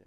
yeah.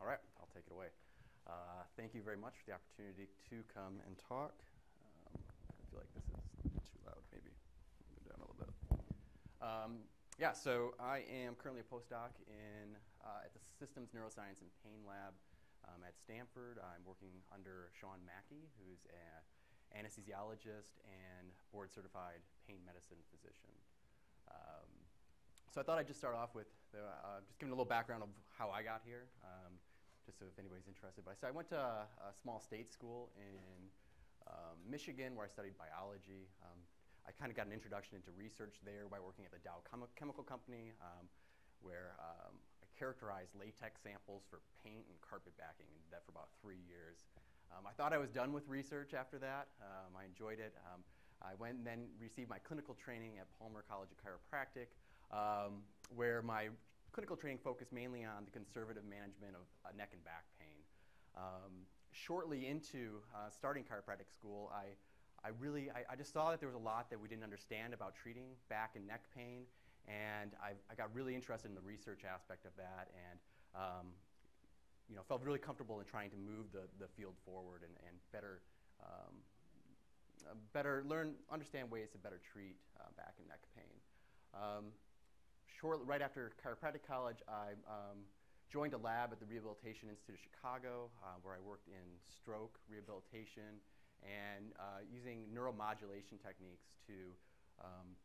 All right, I'll take it away. Uh, thank you very much for the opportunity to come and talk. Um, I feel like this is too loud, maybe. Move down a little bit. Um, yeah, so I am currently a postdoc in, uh, at the Systems Neuroscience and Pain Lab um, at Stanford. I'm working under Sean Mackey, who's an anesthesiologist and board certified pain medicine physician. Um, so I thought I'd just start off with the, uh, just giving a little background of how I got here, um, just so if anybody's interested. But so I went to a, a small state school in um, Michigan where I studied biology. Um, I kind of got an introduction into research there by working at the Dow Chem Chemical Company, um, where um, I characterized latex samples for paint and carpet backing, and did that for about three years. Um, I thought I was done with research after that. I enjoyed it. I went and then received my clinical training at Palmer College of Chiropractic, um, where my clinical training focused mainly on the conservative management of uh, neck and back pain. shortly into uh, starting chiropractic school, I I really, I, I, just saw that there was a lot that we didn't understand about treating back and neck pain, and I, I got really interested in the research aspect of that, and um, you know, felt really comfortable in trying to move the, the field forward and, and better, um, uh, better learn, understand ways to better treat uh, back and neck pain. Um, shortly, right after chiropractic college, I um, joined a lab at the Rehabilitation Institute of Chicago, uh, where I worked in stroke rehabilitation and uh, using neuromodulation techniques to, um,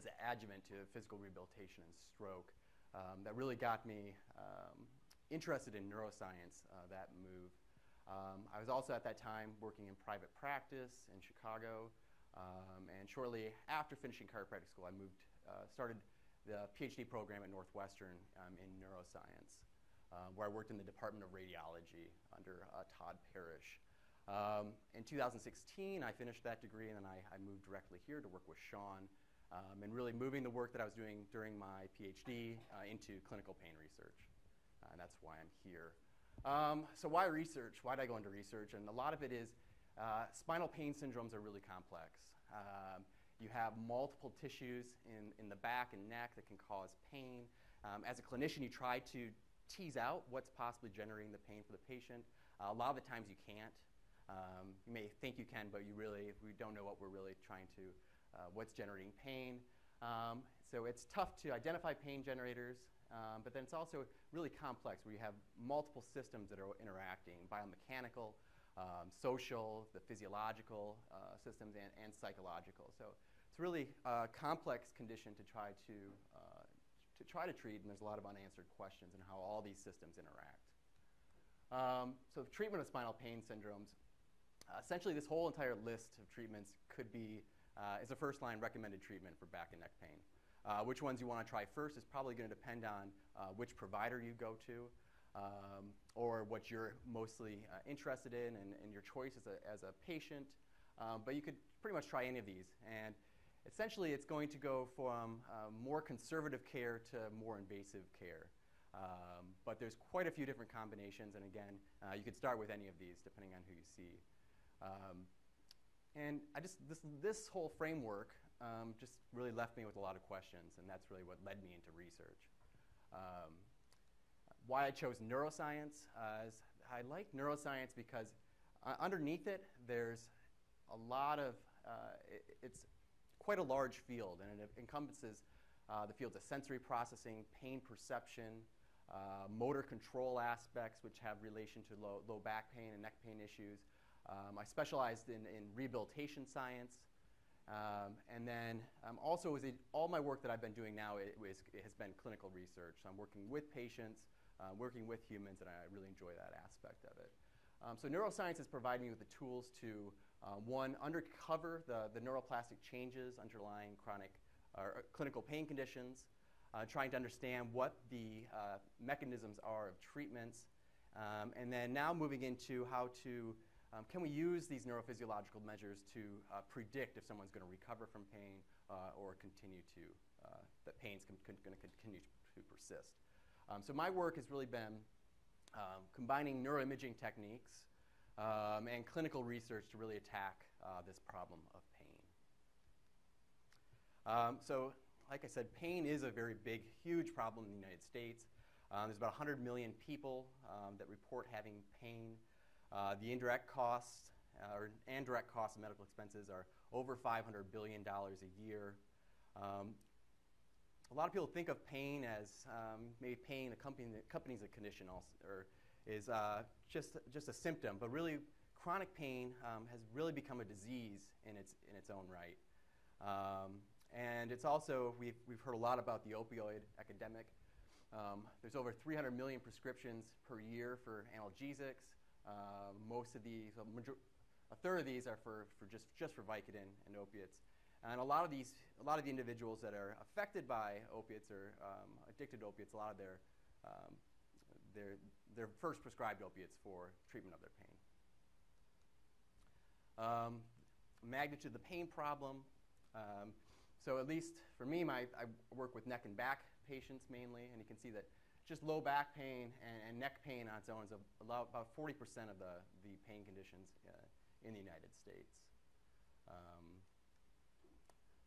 as an adjuvant to physical rehabilitation and stroke. Um, that really got me um, interested in neuroscience, uh, that move. Um, I was also at that time working in private practice in Chicago, um, and shortly after finishing chiropractic school, I moved, uh, started the PhD program at Northwestern um, in neuroscience, uh, where I worked in the Department of Radiology under uh, Todd Parrish. Um, in 2016, I finished that degree, and then I, I moved directly here to work with Sean, um, and really moving the work that I was doing during my PhD uh, into clinical pain research. Uh, and that's why I'm here. Um, so why research? Why did I go into research? And a lot of it is uh, spinal pain syndromes are really complex. Um, you have multiple tissues in, in the back and neck that can cause pain. Um, as a clinician, you try to tease out what's possibly generating the pain for the patient. Uh, a lot of the times you can't. Um, you may think you can, but you really, we don't know what we're really trying to, uh, what's generating pain. Um, so it's tough to identify pain generators, um, but then it's also really complex where you have multiple systems that are interacting, biomechanical, um, social, the physiological uh, systems, and, and, psychological. So it's really a complex condition to try to, uh, to try to treat, and there's a lot of unanswered questions in how all these systems interact. Um, so treatment of spinal pain syndromes uh, essentially, this whole entire list of treatments could be, uh, is a first line recommended treatment for back and neck pain. Uh, which ones you want to try first is probably going to depend on uh, which provider you go to um, or what you're mostly uh, interested in and, and, your choice as a, as a patient. Um, but you could pretty much try any of these. And essentially, it's going to go from uh, more conservative care to more invasive care. Um, but there's quite a few different combinations, and again, you could start with any of these depending on who you see. Um, and I just, this, this whole framework um, just really left me with a lot of questions, and that's really what led me into research. Um, why I chose neuroscience uh, is I like neuroscience because uh, underneath it, there's a lot of, uh, it, it's quite a large field, and it encompasses uh, the fields of sensory processing, pain perception, uh, motor control aspects, which have relation to low, low back pain and neck pain issues, um, I specialized in, in rehabilitation science. Um, and then um, also, it, all my work that I've been doing now it has been clinical research. So I'm working with patients, uh, working with humans, and I really enjoy that aspect of it. Um, so neuroscience is providing me with the tools to, uh, one, uncover the, the neuroplastic changes underlying chronic or clinical pain conditions, uh, trying to understand what the uh, mechanisms are of treatments, um, and then now moving into how to um, can we use these neurophysiological measures to uh, predict if someone's going to recover from pain uh, or continue to, uh, that pain's con- con- going to continue to persist? Um, so my work has really been um, combining neuroimaging techniques um, and clinical research to really attack uh, this problem of pain. Um, so, like I said, pain is a very big, huge problem in the United States. Um, there's about 100 million people um, that report having pain. Uh, the indirect costs uh, and direct costs of medical expenses are over $500 billion a year. Um, a lot of people think of pain as um, maybe pain accompanies a condition also, or is uh, just, just a symptom, but really chronic pain um, has really become a disease in its, in its own right. Um, and it's also, we've, we've heard a lot about the opioid epidemic. Um, there's over 300 million prescriptions per year for analgesics. Uh, most of these, a, major, a, third of these are for, for just, just for Vicodin and opiates. And a lot of these, a lot of the individuals that are affected by opiates or um, addicted to opiates, a lot of their, um, their, their first prescribed opiates for treatment of their pain. Um, magnitude of the pain problem. Um, so at least for me, my, I work with neck and back patients mainly, and you can see that just low back pain and, and neck pain on its own is about 40% of the, the pain conditions uh, in the United States. Um,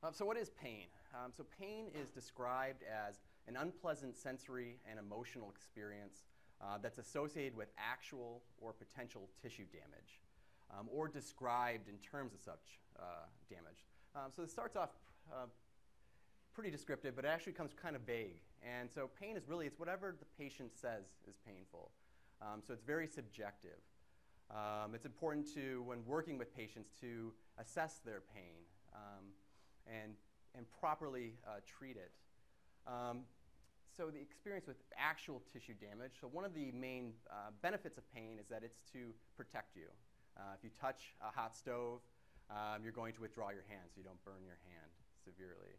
uh, so what is pain? Um, so pain is described as an unpleasant sensory and emotional experience uh, that's associated with actual or potential tissue damage um, or described in terms of such uh, damage. Um, so this starts off uh, pretty descriptive, but it actually comes kind of vague. And so pain is really, it's whatever the patient says is painful. Um, so it's very subjective. Um, it's important to, when working with patients, to assess their pain um, and, and properly uh, treat it. Um, so the experience with actual tissue damage, so one of the main uh, benefits of pain is that it's to protect you. Uh, if you touch a hot stove, um, you're going to withdraw your hand so you don't burn your hand severely.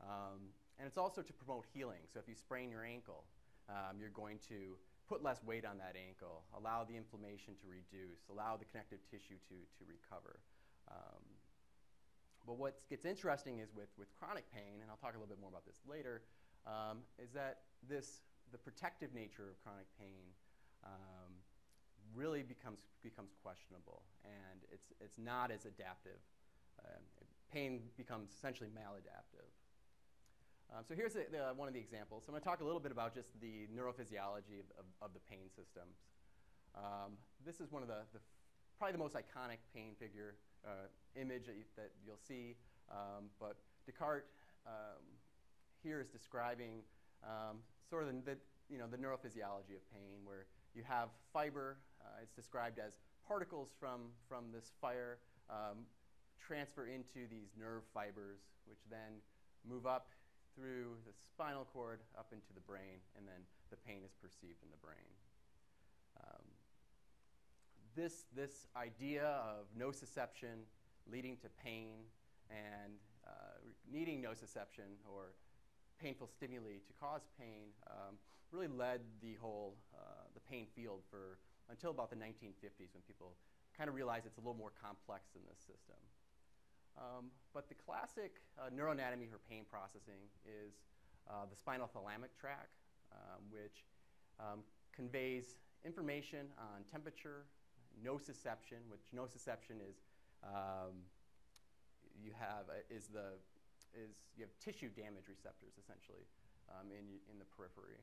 Um, and it's also to promote healing. So if you sprain your ankle, um, you're going to put less weight on that ankle, allow the inflammation to reduce, allow the connective tissue to, to recover. Um, but what gets interesting is with, with chronic pain, and I'll talk a little bit more about this later, um, is that this, the protective nature of chronic pain um, really becomes, becomes questionable, and it's, it's not as adaptive. Um, pain becomes essentially maladaptive. Um, so here's the, the, one of the examples. So I'm going to talk a little bit about just the neurophysiology of, of, of the pain systems. Um, this is one of the, the, probably the most iconic pain figure uh, image that, you, will see. Um, but Descartes um, here is describing um, sort of the, the, you know, the neurophysiology of pain, where you have fiber. Uh, it's described as particles from, from this fire um, transfer into these nerve fibers, which then move up through the spinal cord up into the brain, and then the pain is perceived in the brain. Um, this, this idea of nociception leading to pain and uh, needing nociception or painful stimuli to cause pain um, really led the whole uh, the pain field for until about the 1950s when people kind of realized it's a little more complex than this system. Um, but the classic uh, neuroanatomy for pain processing is uh, the spinal thalamic tract, um, which um, conveys information on temperature, nociception, which nociception is um, you have uh, is the is you have tissue damage receptors essentially um, in, in the periphery.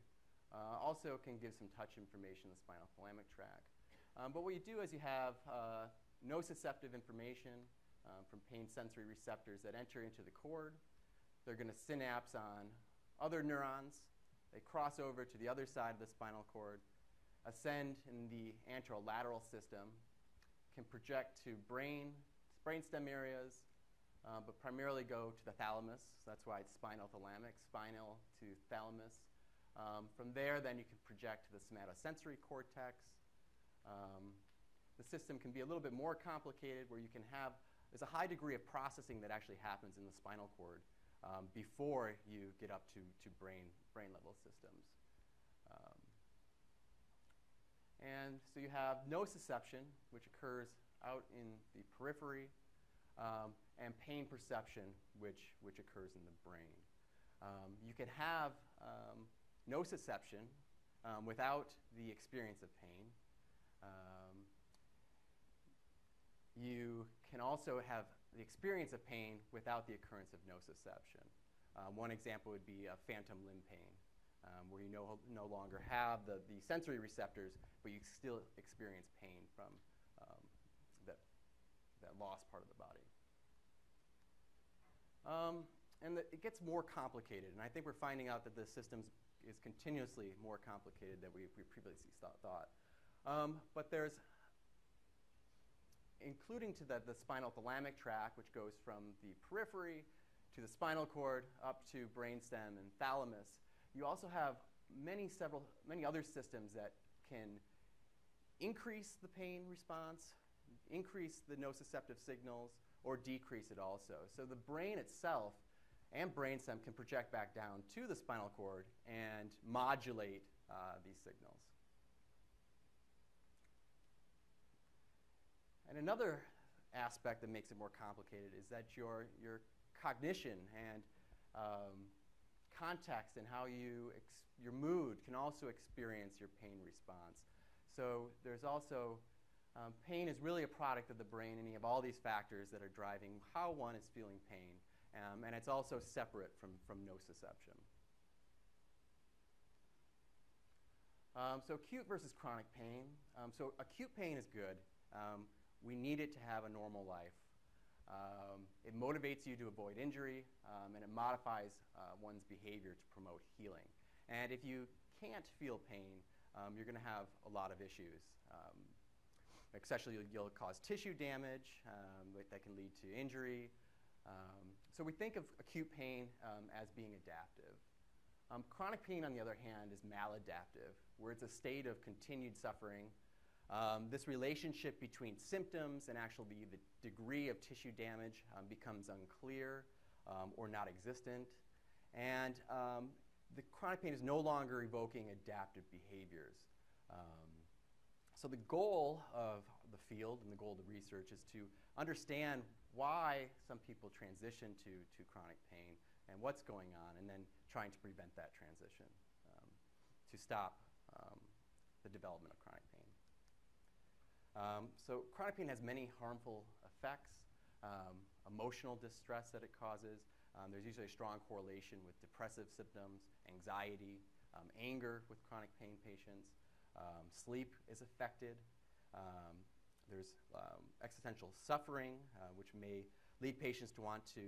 Uh, also can give some touch information in the spinal thalamic tract. Um, but what you do is you have uh, nociceptive information um, from pain sensory receptors that enter into the cord. They're going to synapse on other neurons. They cross over to the other side of the spinal cord, ascend in the anterolateral system, can project to brain, brainstem areas, uh, but primarily go to the thalamus. That's why it's spinal thalamic, spinal to thalamus. Um, from there, then you can project to the somatosensory cortex. Um, the system can be a little bit more complicated where you can have, there's a high degree of processing that actually happens in the spinal cord um, before you get up to, to brain, brain level systems. Um, and so you have nociception, which occurs out in the periphery um, and pain perception, which, which occurs in the brain. Um, you can have um, nociception um, without the experience of pain. Um, you can also have the experience of pain without the occurrence of nociception. Um, one example would be a phantom limb pain, um, where you no, no longer have the, the sensory receptors, but you still experience pain from um, that, that lost part of the body. Um, and the, it gets more complicated, and I think we're finding out that the system is continuously more complicated than we, we previously thought. Um, but there's, including to the, the spinal thalamic tract, which goes from the periphery to the spinal cord up to brainstem and thalamus, you also have many several many other systems that can increase the pain response, increase the nociceptive signals, or decrease it also. So the brain itself and brainstem can project back down to the spinal cord and modulate uh, these signals. And another aspect that makes it more complicated is that your, your cognition and um, context and how you your mood can also experience your pain response. So there's also um, pain is really a product of the brain, and you have all these factors that are driving how one is feeling pain, um, and it's also separate from, from nociception. Um, so acute versus chronic pain. Um, so acute pain is good. Um, we need it to have a normal life. Um, it motivates you to avoid injury, um, and it modifies uh, one's behavior to promote healing. And if you can't feel pain, um, you're going to have a lot of issues. Um, especially, you'll, you'll, cause tissue damage um, that can lead to injury. Um, so we think of acute pain as being adaptive. chronic pain, on the other hand, is maladaptive, where it's a state of continued suffering um, this relationship between symptoms and actually the degree of tissue damage um, becomes unclear um, or not existent. And um, the chronic pain is no longer evoking adaptive behaviors. Um, so the goal of the field and the goal of the research is to understand why some people transition to, to chronic pain and what's going on, and then trying to prevent that transition um, to stop the development of chronic pain. Um, so chronic pain has many harmful effects, um, emotional distress that it causes. Um, there's usually a strong correlation with depressive symptoms, anxiety, um, anger with chronic pain patients. Um, sleep is affected. Um, there's existential suffering, uh, which may lead patients to want to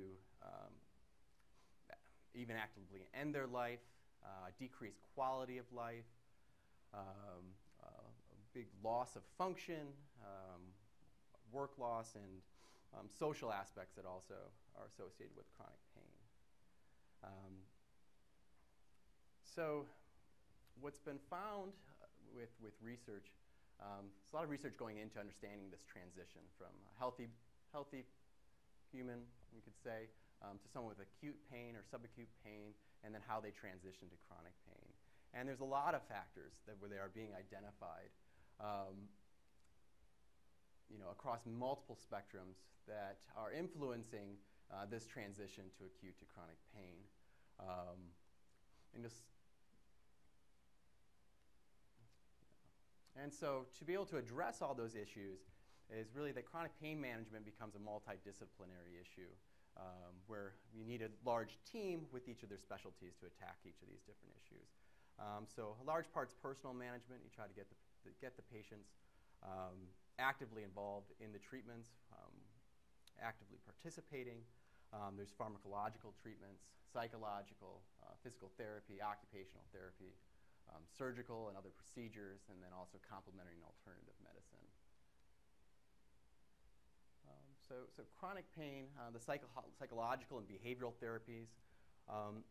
even actively end their life, uh, decrease quality of life. Um, big loss of function, um, work loss, and um, social aspects that also are associated with chronic pain. Um, so, what's been found uh, with, with research, um, there's a lot of research going into understanding this transition from a healthy, healthy human, we could say, um, to someone with acute pain or subacute pain, and then how they transition to chronic pain. And there's a lot of factors that where they are being identified um, you know, across multiple spectrums that are influencing uh, this transition to acute to chronic pain. Um, and, just, and so to be able to address all those issues is really that chronic pain management becomes a multidisciplinary issue um, where you need a large team with each of their specialties to attack each of these different issues. Um, so a large part's personal management. You try to get the get the patients um, actively involved in the treatments, um, actively participating. Um, there's pharmacological treatments, psychological, uh, physical therapy, occupational therapy, um, surgical and other procedures, and then also complementary and alternative medicine. Um, so, so chronic pain, uh, the psycho psychological and behavioral therapies, um,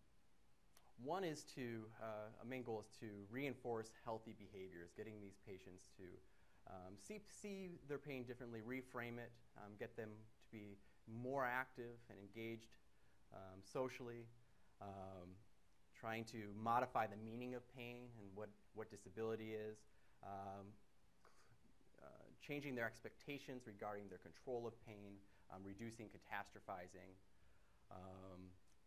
one is to, uh, a main goal is to reinforce healthy behaviors, getting these patients to um, see, see their pain differently, reframe it, um, get them to be more active and engaged um, socially, um, trying to modify the meaning of pain and what, what disability is, um, uh, changing their expectations regarding their control of pain, um, reducing catastrophizing.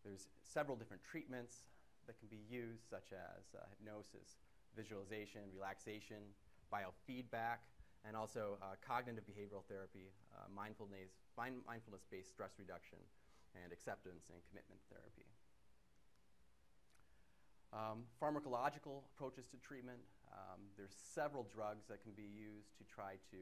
there's several different treatments that can be used, such as uh, hypnosis, visualization, relaxation, biofeedback, and also uh, cognitive behavioral therapy, uh, mindfulness, mindfulness-based stress reduction, and acceptance and commitment therapy. Um, pharmacological approaches to treatment. Um, there's several drugs that can be used to try to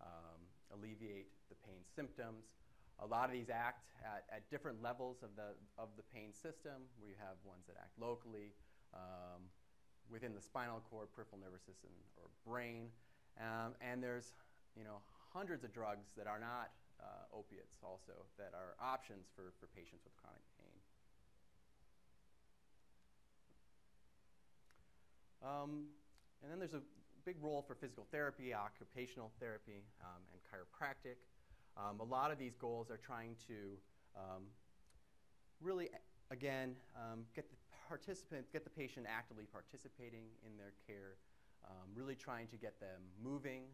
um, alleviate the pain symptoms. A lot of these act at, at, different levels of the, of the pain system. We have ones that act locally, um, within the spinal cord, peripheral nervous system, or brain. Um, and there's you know, hundreds of drugs that are not uh, opiates also that are options for, for patients with chronic pain. Um, and then there's a big role for physical therapy, occupational therapy, um, and chiropractic. Um, a lot of these goals are trying to um, really, again, um, get the participant, get the patient actively participating in their care, um, really trying to get them moving,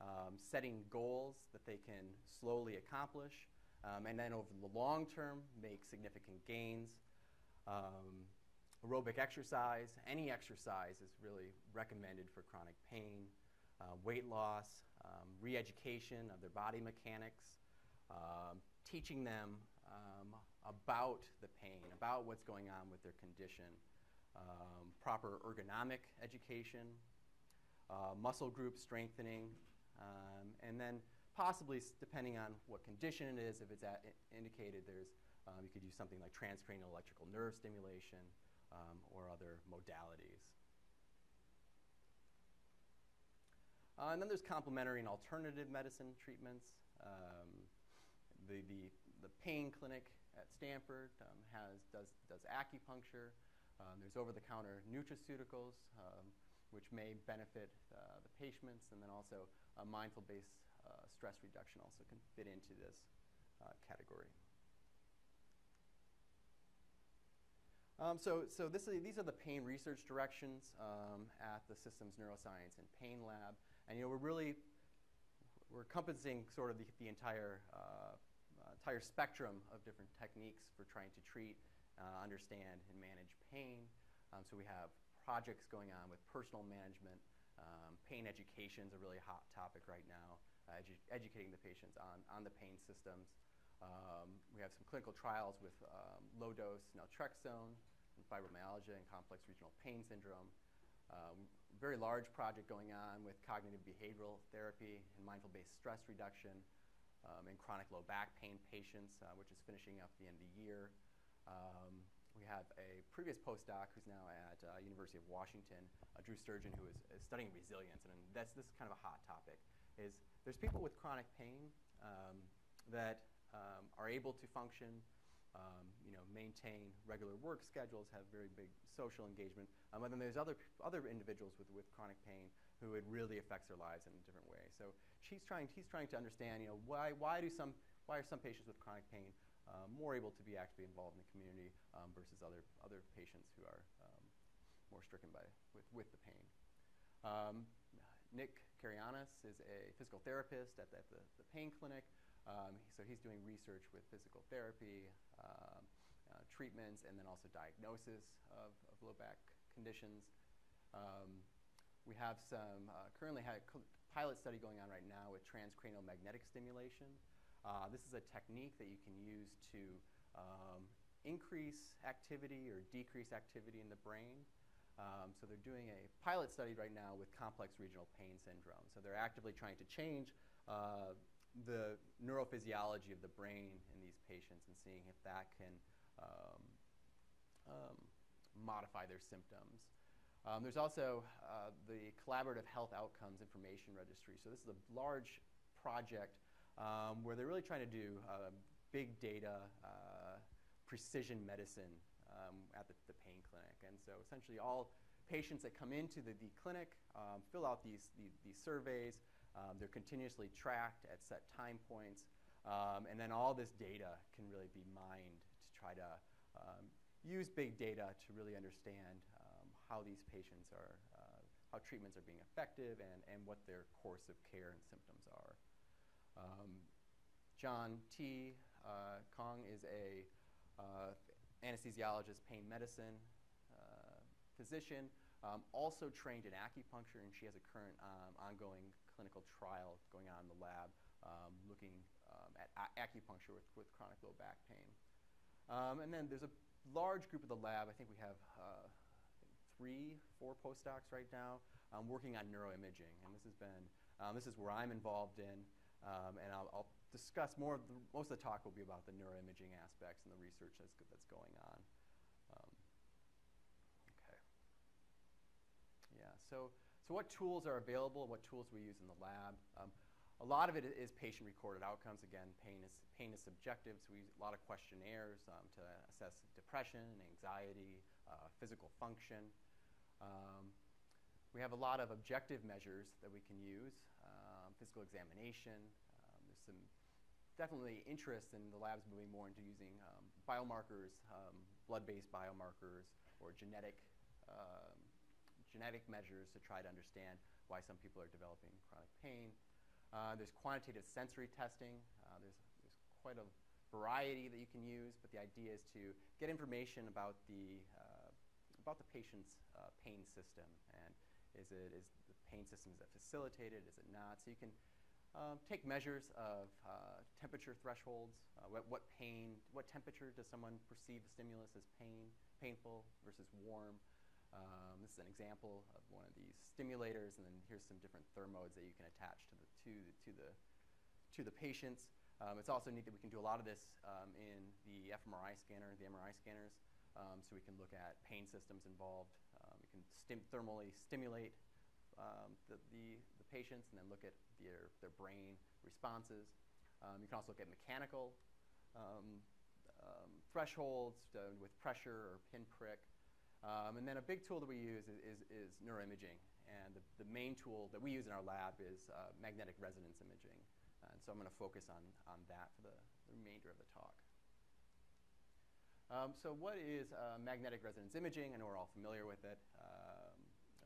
um, setting goals that they can slowly accomplish, and then over the long term, make significant gains. Um, aerobic exercise, any exercise is really recommended for chronic pain, uh, weight loss, um, re education of their body mechanics, um, teaching them um, about the pain, about what's going on with their condition, um, proper ergonomic education, uh, muscle group strengthening, um, and then possibly, depending on what condition it is, if it's indicated, there's um, you could use something like transcranial electrical nerve stimulation or other modalities. Uh, and then there's complementary and alternative medicine treatments. Um, the, the, the pain clinic at Stanford um, has, does, does acupuncture. Um, there's over-the-counter nutraceuticals, um, which may benefit uh, the patients, and then also mindful-based uh, stress reduction also can fit into this uh, category. Um, so so this is, these are the pain research directions um, at the Systems Neuroscience and Pain Lab. And you know, we're really, we're encompassing sort of the, the entire, uh, entire spectrum of different techniques for trying to treat, uh, understand, and manage pain. Um, so we have projects going on with personal management. Um, pain education is a really hot topic right now, uh, edu educating the patients on, on the pain systems. Um, we have some clinical trials with um, low dose naltrexone and fibromyalgia and complex regional pain syndrome. Um, very large project going on with cognitive behavioral therapy and mindful-based stress reduction um, in chronic low back pain patients, uh, which is finishing up the end of the year. Um, we have a previous postdoc who's now at uh, University of Washington, uh, Drew Sturgeon, who is, is, studying resilience, and that's this is kind of a hot topic. Is there's people with chronic pain um, that um, are able to function, um, you know, maintain regular work schedules, have very big social engagement. Um, and then there's other other individuals with, with chronic pain who it really affects their lives in a different way. So she's trying he's trying to understand, you know, why why do some why are some patients with chronic pain um, more able to be actively involved in the community um, versus other other patients who are um, more stricken by with with the pain. Nick Karayannis is a physical therapist at the, at the, the pain clinic. Um, so he's doing research with physical therapy, uh, uh, treatments, and then also diagnosis of, of low back conditions. Um, we have some, uh, currently have a pilot study going on right now with transcranial magnetic stimulation. Uh, this is a technique that you can use to um, increase activity or decrease activity in the brain. Um, so they're doing a pilot study right now with complex regional pain syndrome. So they're actively trying to change uh, the neurophysiology of the brain in these patients and seeing if that can um, um, modify their symptoms. Um, there's also uh, the Collaborative Health Outcomes Information Registry. So this is a large project um, where they're really trying to do uh, big data, uh, precision medicine um, at the, the, pain clinic. And so essentially all patients that come into the, the clinic um, fill out these, these, these surveys, um, they're continuously tracked at set time points. Um, and then all this data can really be mined to try to um, use big data to really understand um, how these patients are, uh, how treatments are being effective and, and what their course of care and symptoms are. Um, John T. Uh, Kong is a uh, anesthesiologist, pain medicine uh, physician um, also trained in acupuncture, and she has a current ongoing clinical trial going on in the lab um, looking um, at acupuncture with, with chronic low back pain. Um, and then there's a large group of the lab. I think we have uh, three, four postdocs right now um, working on neuroimaging, and this has been um, this is where I'm involved in, and I'll, I'll discuss more. Of the, most of the talk will be about the neuroimaging aspects and the research that's, that's going on. Um, okay. Yeah. So, so what tools are available? What tools we use in the lab? Um, a lot of it is patient-recorded outcomes. Again, pain is pain is subjective, so we use a lot of questionnaires um, to assess depression, anxiety, uh, physical function. Um, we have a lot of objective measures that we can use, um, physical examination. Um, there's some definitely interest in the labs moving more into using um, biomarkers, um, blood-based biomarkers, or genetic genetic measures to try to understand why some people are developing chronic pain. Uh, there's quantitative sensory testing. Uh, there's, there's quite a variety that you can use, but the idea is to get information about the uh, about the patient's uh, pain system and is it is the pain system is it facilitated? Is it not? So you can um, take measures of uh, temperature thresholds. Uh, what, what pain? What temperature does someone perceive a stimulus as pain, painful versus warm? Um, this is an example of one of these stimulators, and then here's some different thermodes that you can attach to the to the to the, to the patients. Um, it's also neat that we can do a lot of this um, in the fMRI scanner, the MRI scanners, um, so we can look at pain systems involved, we can stim thermally stimulate um, the, the, the, patients and then look at their, their brain responses. Um, you can also look at mechanical um, um thresholds uh, with pressure or pinprick. Um, and then a big tool that we use is, is, is neuroimaging. And the, the, main tool that we use in our lab is uh, magnetic resonance imaging. And so I'm going to focus on, on that for the, the remainder of the talk. Um, so what is uh, magnetic resonance imaging? I know we're all familiar with it, um,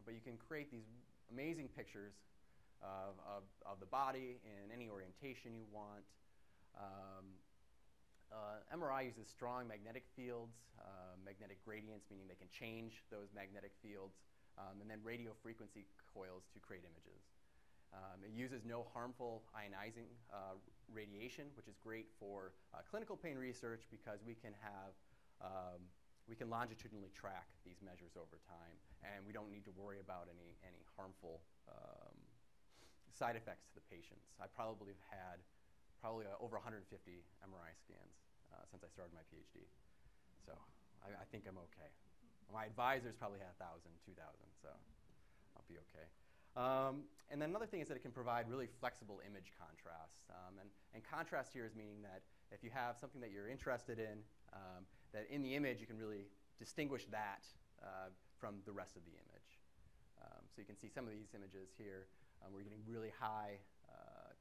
but you can create these amazing pictures of, of, of, the body in any orientation you want. Um, uh, MRI uses strong magnetic fields, uh, magnetic gradients, meaning they can change those magnetic fields, um, and then radio frequency coils to create images. Um, it uses no harmful ionizing uh, radiation, which is great for uh, clinical pain research because we can have um, we can longitudinally track these measures over time, and we don't need to worry about any, any harmful um, side effects to the patients. I probably have had probably uh, over 150 MRI scans uh, since I started my PhD. So I, I, think I'm okay. My advisors probably had 1,000, 2,000, so I'll be okay. Um, and then another thing is that it can provide really flexible image contrast. Um, and, and contrast here is meaning that if you have something that you're interested in, um, that in the image you can really distinguish that uh, from the rest of the image. Um, so you can see some of these images here. Um, we're getting really high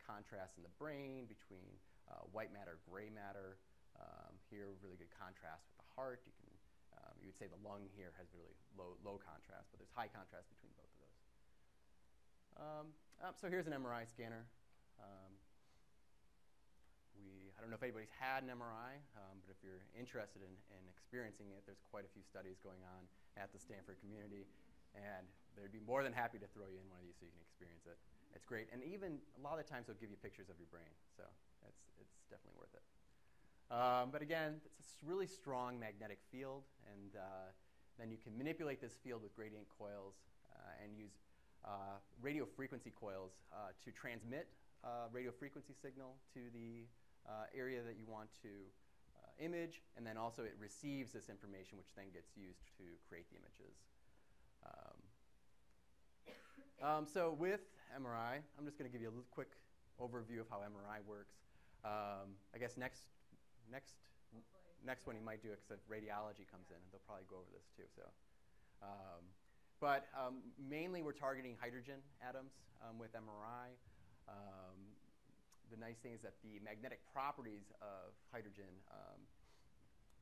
contrast in the brain between uh, white matter, gray matter. Um, here, really good contrast with the heart. You can, um, you would say the lung here has really low, low contrast, but there's high contrast between both of those. Um, uh, so here's an MRI scanner. Um, we, I don't know if anybody's had an MRI, um, but if you're interested in, in experiencing it, there's quite a few studies going on at the Stanford community, and they'd be more than happy to throw you in one of these so you can experience it. It's great, and even a lot of the times they'll give you pictures of your brain, so it's, it's definitely worth it. Um, but again, it's a really strong magnetic field, and uh, then you can manipulate this field with gradient coils uh, and use uh, radio frequency coils uh, to transmit uh, radio frequency signal to the uh, area that you want to image, and then also it receives this information, which then gets used to create the images. Um, um, so with MRI, I'm just going to give you a quick overview of how MRI works. Um, I guess next, next, next one you might do it because radiology comes in, and they'll probably go over this too. So, um, but um, mainly we're targeting hydrogen atoms um, with MRI. Um, the nice thing is that the magnetic properties of hydrogen, um,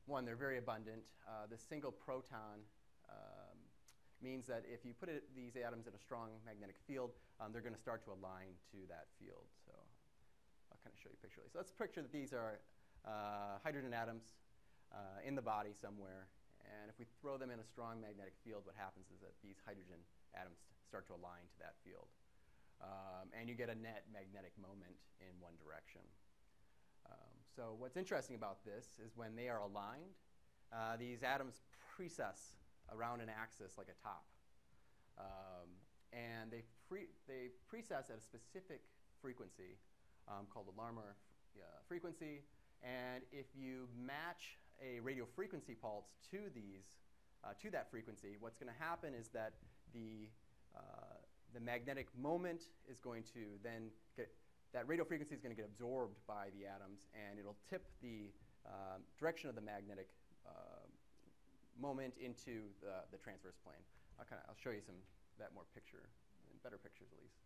one, they're very abundant. Uh, the single proton um, means that if you put it, these atoms in a strong magnetic field, um, they're going to start to align to that field. So I'll kind of show you a picture. So let's picture that these are uh, hydrogen atoms uh, in the body somewhere, And if we throw them in a strong magnetic field, what happens is that these hydrogen atoms start to align to that field. Um, and you get a net magnetic moment in one direction. Um, so what's interesting about this is when they are aligned, uh, these atoms precess around an axis like a top. Um, and they, pre- they precess at a specific frequency um, called the Larmor uh, frequency. And if you match a radio frequency pulse to these, uh, to that frequency, what's going to happen is that the, uh, the magnetic moment is going to then get, that radio frequency is going to get absorbed by the atoms, and it'll tip the uh, direction of the magnetic uh, moment into the, the transverse plane. I'll, kind of, I'll show you some that more picture, better pictures at least.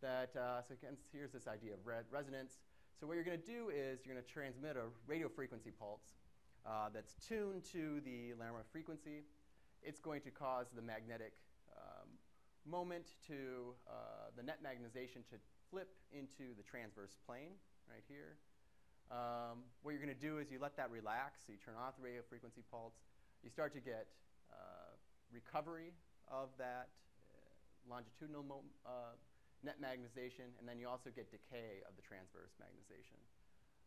That, uh, so again, here's this idea of re- resonance. So what you're going to do is you're going to transmit a radio frequency pulse uh, that's tuned to the Larmor frequency. It's going to cause the magnetic um, moment to uh, the net magnetization to flip into the transverse plane right here. Um, what you're going to do is you let that relax. So you turn off the radio frequency pulse. You start to get uh, recovery of that uh, longitudinal uh, net magnetization, and then you also get decay of the transverse magnetization.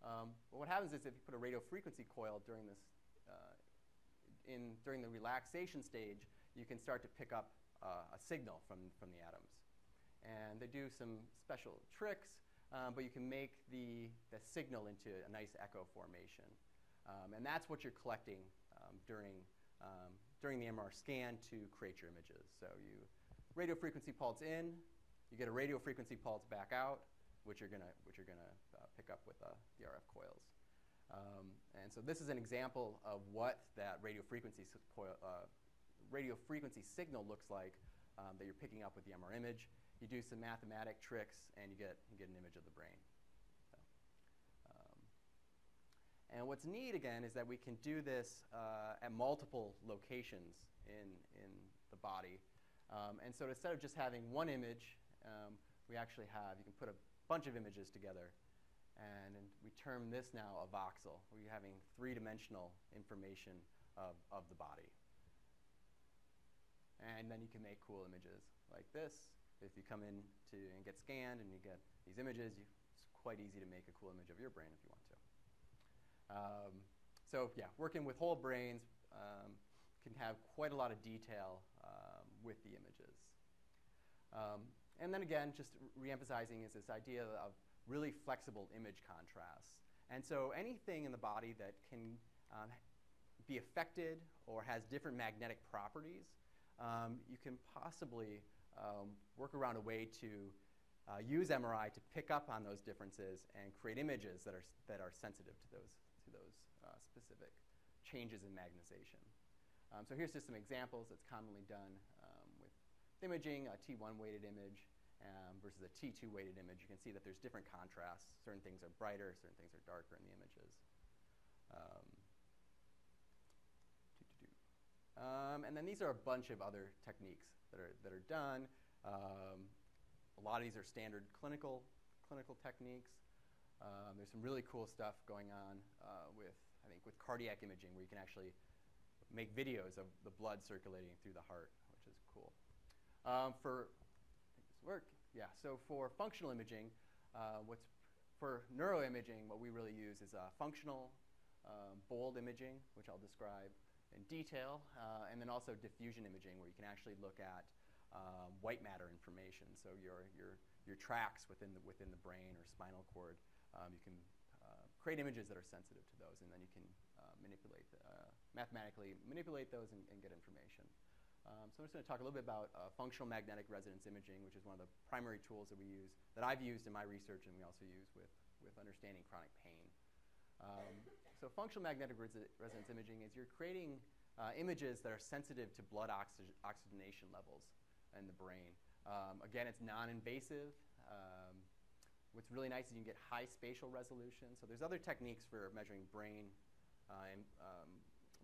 Um, but what happens is if you put a radio frequency coil during this, uh, in, during the relaxation stage, you can start to pick up uh, a signal from, from the atoms. And they do some special tricks, um, but you can make the, the signal into a nice echo formation. Um, and that's what you're collecting during, um, during the MR scan to create your images. So you radio frequency pulse in, you get a radio frequency pulse back out, which you're gonna, which you're gonna uh, pick up with uh, the RF coils. Um, and so this is an example of what that radio frequency, uh, radio frequency signal looks like um, that you're picking up with the MR image. You do some mathematic tricks, and you get, you get an image of the brain. So, um, and what's neat, again, is that we can do this uh, at multiple locations in, in the body. Um, and so instead of just having one image, um, we actually have, you can put a bunch of images together. And, and we term this now a voxel. We're having three-dimensional information of, of the body. And then you can make cool images like this. If you come in to and get scanned and you get these images, you, it's quite easy to make a cool image of your brain if you want. Um, so yeah, working with whole brains um, can have quite a lot of detail um, with the images. Um, and then again, just re-emphasizing is this idea of really flexible image contrasts. And so anything in the body that can um, be affected or has different magnetic properties, um, you can possibly um, work around a way to uh, use MRI to pick up on those differences and create images that are, that are sensitive to those, specific changes in magnetization. Um, so here's just some examples that's commonly done um, with imaging, a T1 weighted image um, versus a T2 weighted image. You can see that there's different contrasts. Certain things are brighter, certain things are darker in the images. Um, um, and then these are a bunch of other techniques that are, that are done. Um, a lot of these are standard clinical, clinical techniques. There's some really cool stuff going on uh, with, I think, with cardiac imaging where you can actually make videos of the blood circulating through the heart, which is cool. Um, for work, yeah. So for functional imaging, uh, what's for neuroimaging, what we really use is uh, functional um, bold imaging, which I'll describe in detail, uh, and then also diffusion imaging, where you can actually look at um, white matter information. So your, your, your tracks within the, within the brain or spinal cord, um, you can create images that are sensitive to those, and then you can uh, manipulate, uh, mathematically manipulate those and, and get information. Um, so I'm just going to talk a little bit about uh, functional magnetic resonance imaging, which is one of the primary tools that we use, that I've used in my research, and we also use with, with understanding chronic pain. Um, so functional magnetic res resonance imaging is you're creating uh, images that are sensitive to blood oxy oxygenation levels in the brain. Um, again, it's non-invasive. Um, what's really nice is you can get high spatial resolution. So there's other techniques for measuring brain, uh, um,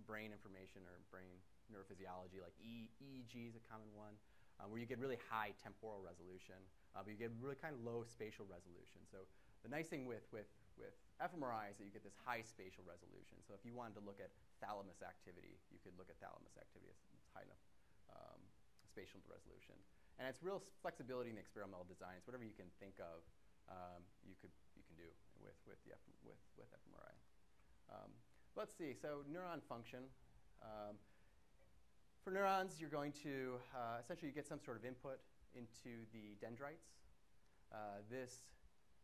brain information or brain neurophysiology, like EEG is a common one, uh, where you get really high temporal resolution, uh, but you get really kind of low spatial resolution. So the nice thing with, with with fMRI is that you get this high spatial resolution. So if you wanted to look at thalamus activity, you could look at thalamus activity. It's, it's high enough um, spatial resolution. And it's real flexibility in the experimental design. It's whatever you can think of, um, you, could, you can do with, with, the with, with fMRI. Um, let's see, so neuron function. Um, for neurons, you're going to uh, essentially you get some sort of input into the dendrites. Uh, this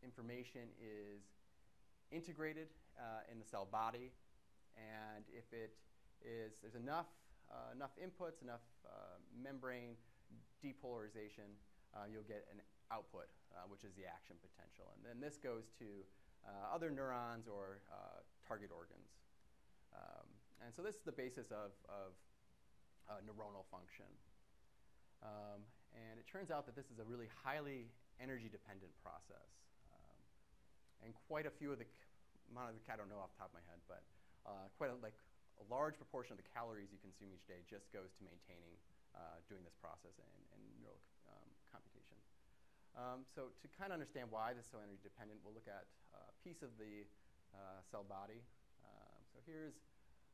information is integrated uh, in the cell body, and if it is, there's enough, uh, enough inputs, enough uh, membrane depolarization, uh, you'll get an output, which is the action potential. And then this goes to other neurons or target organs. Um, and so this is the basis of, of uh, neuronal function. Um, and it turns out that this is a really highly energy dependent process. Um, and quite a few of the, amount of the, I don't know off the top of my head, but uh, quite a, like a large proportion of the calories you consume each day just goes to maintaining, uh, doing this process and, and neural. Um, so to kind of understand why this is so energy dependent, we'll look at a piece of the uh, cell body. Um, so here's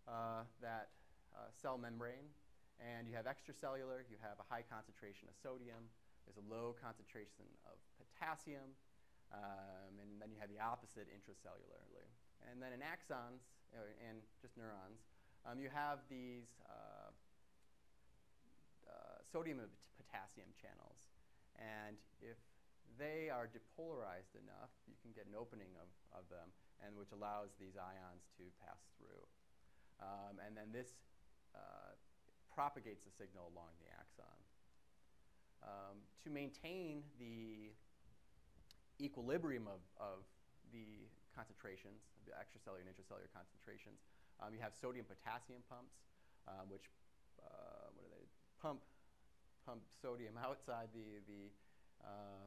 uh, that uh, cell membrane. And you have extracellular, you have a high concentration of sodium, there's a low concentration of potassium, um, and then you have the opposite intracellularly. And then in axons, uh, and just neurons, um, you have these uh, uh, sodium and potassium channels. And if they are depolarized enough, you can get an opening of, of them, and which allows these ions to pass through. Um, and then this uh, propagates the signal along the axon. Um, to maintain the equilibrium of, of the concentrations, the extracellular and intracellular concentrations, um, you have sodium-potassium pumps, um, which uh, what are they? Pump, pump sodium outside the the uh,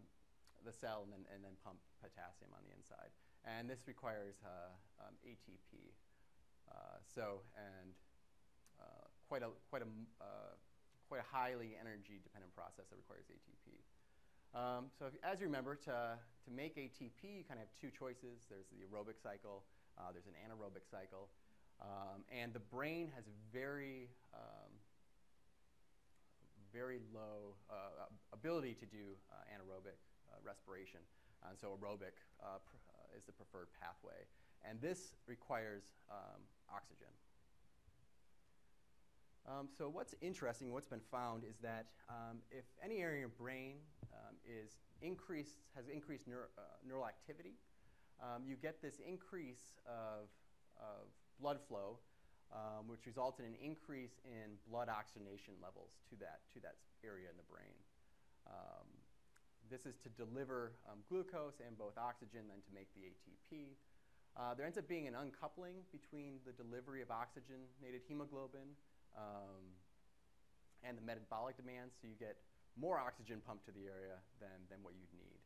the cell, and then and then pump potassium on the inside. And this requires uh, um, ATP. Uh, so and uh, quite a quite a uh, quite a highly energy dependent process that requires ATP. Um, so if, as you remember, to, to make ATP, you kind of have two choices. There's the aerobic cycle, uh, there's an anaerobic cycle. Um, and the brain has very, um, very low uh, ability to do uh, anaerobic respiration. And so aerobic uh, is the preferred pathway. And this requires um, oxygen. Um, so what's interesting, what's been found is that um, if any area of your brain um, is increased, has increased uh, neural activity, um, you get this increase of, of blood flow, um, which results in an increase in blood oxygenation levels to that, to that area in the brain. Um, this is to deliver glucose and both oxygen then to make the ATP. Uh, there ends up being an uncoupling between the delivery of oxygenated hemoglobin um, and the metabolic demands, so you get more oxygen pumped to the area than, than what you'd need.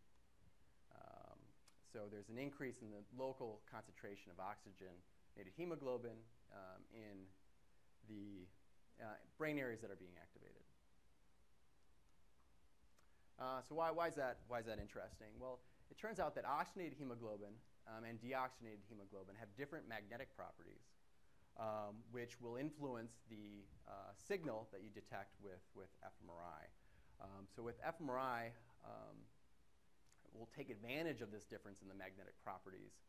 Um, so there's an increase in the local concentration of oxygenated hemoglobin um, in the uh, brain areas that are being activated. Uh, so why, why, is that, why is that interesting? Well, it turns out that oxygenated hemoglobin um, and deoxygenated hemoglobin have different magnetic properties um, which will influence the uh, signal that you detect with, with fMRI. Um, so with fMRI, um, we'll take advantage of this difference in the magnetic properties.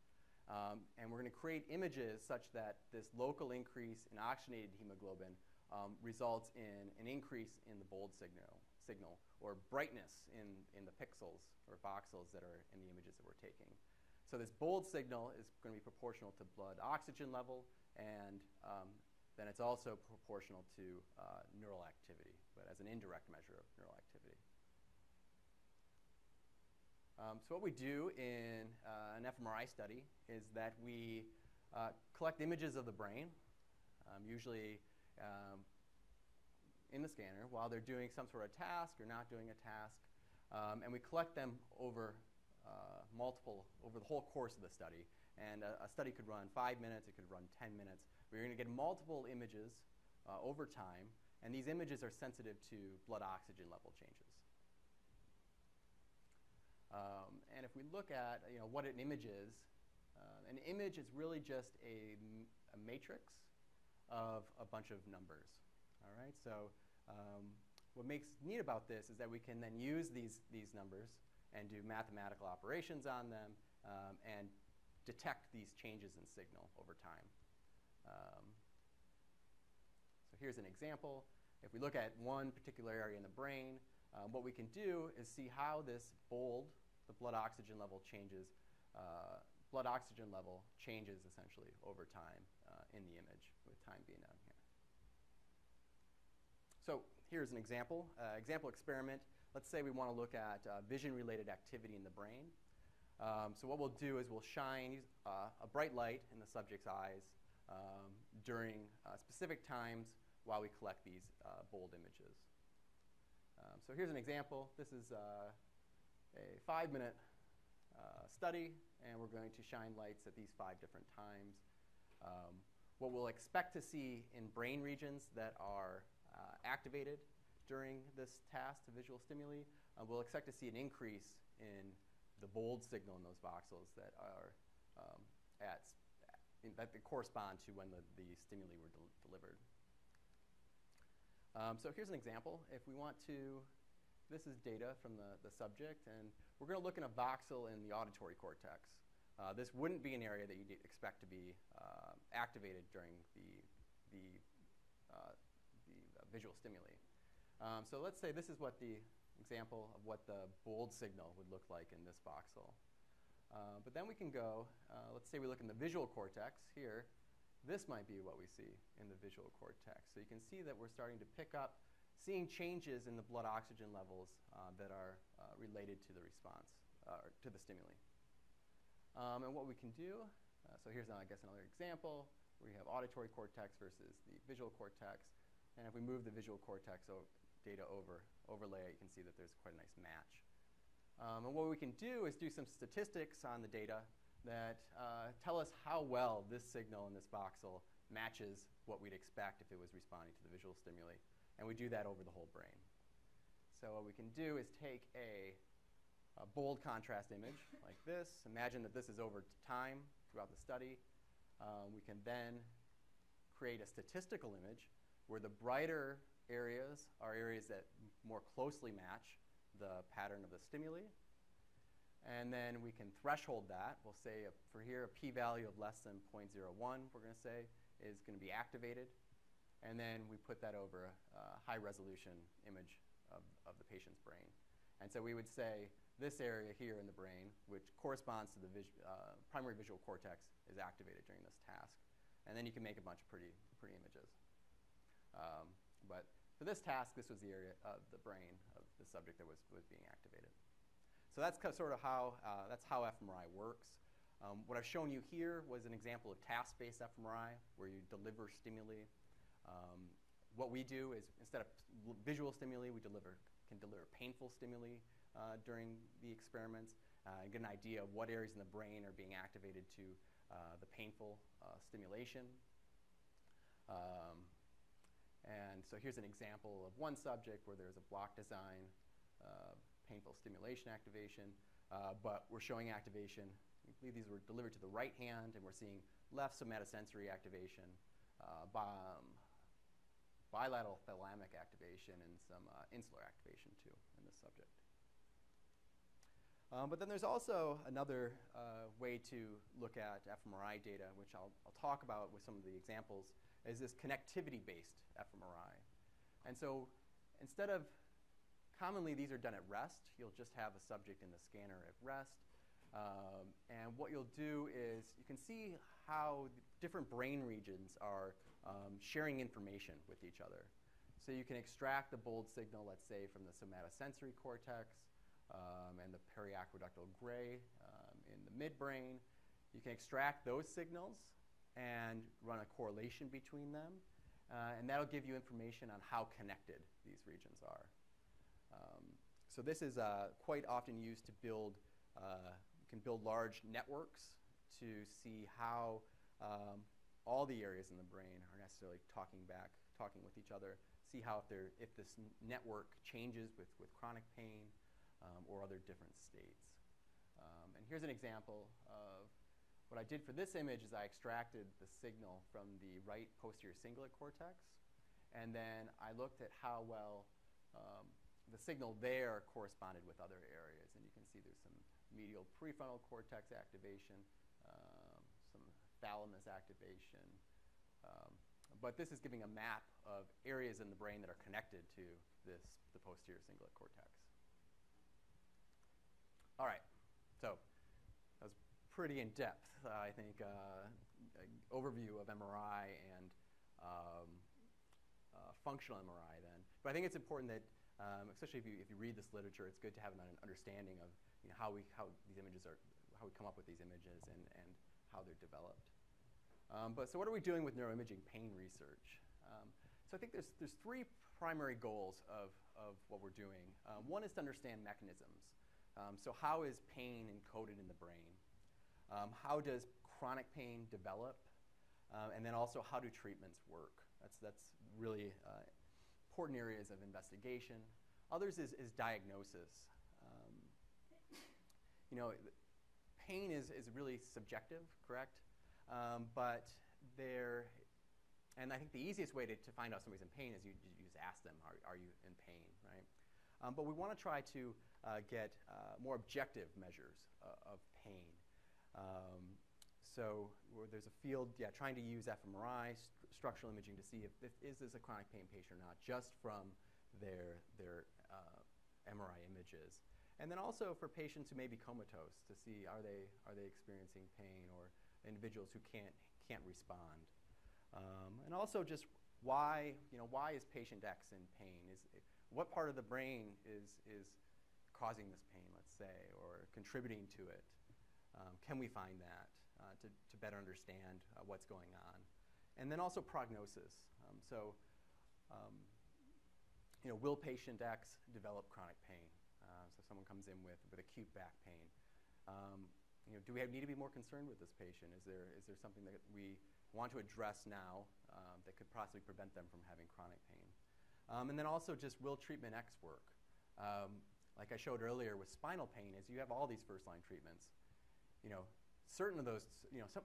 Um, and we're going to create images such that this local increase in oxygenated hemoglobin um, results in an increase in the bold signal, signal or brightness in, in the pixels or voxels that are in the images that we're taking. So this bold signal is going to be proportional to blood oxygen level, and um, then it's also proportional to uh, neural activity, but as an indirect measure of neural activity. Um, so what we do in uh, an fMRI study is that we uh, collect images of the brain, um, usually um, in the scanner, while they're doing some sort of task or not doing a task, um, and we collect them over uh, multiple, over the whole course of the study. And a, a, study could run five minutes, it could run 10 minutes. We're going to get multiple images uh, over time, and these images are sensitive to blood oxygen level changes. Um, and if we look at you know, what an image is, Uh, an image is really just a, a, matrix of a bunch of numbers. All right, so um, what makes neat about this is that we can then use these, these numbers and do mathematical operations on them um, and detect these changes in signal over time. Um, so here's an example. If we look at one particular area in the brain, um, what we can do is see how this bold, the blood oxygen level changes, uh, blood oxygen level changes essentially over time uh, in the image, with time being here. So here's an example, uh, example experiment. Let's say we want to look at uh, vision-related activity in the brain. Um, so what we'll do is we'll shine uh, a bright light in the subject's eyes um, during uh, specific times while we collect these uh, bold images. Um, so here's an example. This is uh, a five-minute study, and we're going to shine lights at these five different times. Um, what we'll expect to see in brain regions that are uh, activated during this task, the visual stimuli, uh, we'll expect to see an increase in the bold signal in those voxels that are um, at that correspond to when the, the stimuli were del delivered. Um, so here's an example. If we want to, this is data from the, the subject, and we're going to look in a voxel in the auditory cortex. Uh, this wouldn't be an area that you'd expect to be uh, activated during the, the, uh, the visual stimuli. Um, so let's say this is what the example of what the bold signal would look like in this voxel. Uh, but then we can go, uh, let's say we look in the visual cortex here. This might be what we see in the visual cortex. So you can see that we're starting to pick up, seeing changes in the blood oxygen levels uh, that are uh, related to the response, uh, or to the stimuli. Um, and what we can do, uh, so here's now, I guess, another example where you have auditory cortex versus the visual cortex. And if we move the visual cortex data over, overlay you can see that there's quite a nice match. Um, and what we can do is do some statistics on the data that uh, tell us how well this signal in this voxel matches what we'd expect if it was responding to the visual stimuli. And we do that over the whole brain. So what we can do is take a, a bold contrast image like this. Imagine that this is over time throughout the study. Um, we can then create a statistical image where the brighter areas are areas that more closely match the pattern of the stimuli. And then we can threshold that. We'll say a, for here a p-value of less than 0.01, we're going to say, is going to be activated. And then we put that over a, a high resolution image of, of the patient's brain. And so we would say this area here in the brain, which corresponds to the uh, primary visual cortex, is activated during this task. And then you can make a bunch of pretty, pretty images. Um, but for this task, this was the area of the brain of the subject that was, was being activated. So that's sort of how, uh, that's how fMRI works. Um, what I've shown you here was an example of task-based fMRI, where you deliver stimuli. Um, what we do is, instead of visual stimuli, we deliver, can deliver painful stimuli uh, during the experiments, uh, and get an idea of what areas in the brain are being activated to uh, the painful uh, stimulation. Um, and so here's an example of one subject where there's a block design, uh, painful stimulation activation, uh, but we're showing activation. We believe these were delivered to the right hand, and we're seeing left somatosensory activation, uh, um, bilateral thalamic activation, and some uh, insular activation too in this subject. Um, but then there's also another uh, way to look at fMRI data, which I'll, I'll talk about with some of the examples is this connectivity-based fMRI. And so instead of, commonly these are done at rest. You'll just have a subject in the scanner at rest. Um, and what you'll do is you can see how different brain regions are um, sharing information with each other. So you can extract the bold signal, let's say, from the somatosensory cortex um, and the periaqueductal gray um, in the midbrain. You can extract those signals and run a correlation between them. Uh, and that'll give you information on how connected these regions are. Um, so this is uh, quite often used to build, uh, you can build large networks to see how um, all the areas in the brain are necessarily talking back, talking with each other, see how if, if this network changes with, with chronic pain um, or other different states. Um, and here's an example of what I did for this image is I extracted the signal from the right posterior cingulate cortex, and then I looked at how well um, the signal there corresponded with other areas. And you can see there's some medial prefrontal cortex activation, um, some thalamus activation. Um, but this is giving a map of areas in the brain that are connected to this, the posterior cingulate cortex. All right, so pretty in depth, uh, I think, uh, overview of MRI and um, uh, functional MRI then. But I think it's important that, um, especially if you, if you read this literature, it's good to have an understanding of you know, how, we, how these images are, how we come up with these images and, and how they're developed. Um, but so what are we doing with neuroimaging pain research? Um, so I think there's, there's three primary goals of, of what we're doing. Um, one is to understand mechanisms. Um, so how is pain encoded in the brain? Um, how does chronic pain develop? Uh, and then also how do treatments work? That's, that's really uh, important areas of investigation. Others is, is diagnosis. Um, you know, pain is, is really subjective, correct? Um, but there, and I think the easiest way to, to find out somebody's in pain is you, you just ask them, are, are you in pain, right? Um, but we want to try to uh, get uh, more objective measures uh, of pain. Um, so there's a field, yeah, trying to use fMRI, st structural imaging, to see if, if is this a chronic pain patient or not, just from their, their uh, MRI images. And then also for patients who may be comatose to see are they, are they experiencing pain or individuals who can't, can't respond. Um, and also just why, you know, why is patient X in pain? Is, what part of the brain is, is causing this pain, let's say, or contributing to it? Um, can we find that uh, to, to better understand uh, what's going on? And then also prognosis. Um, so, um, you know, will patient X develop chronic pain? Uh, so someone comes in with, with acute back pain. Um, you know, do we have, need to be more concerned with this patient? Is there, is there something that we want to address now um, that could possibly prevent them from having chronic pain? Um, and then also just will treatment X work? Like I showed earlier with spinal pain, is you have all these first line treatments. You know, certain of those, you know, some,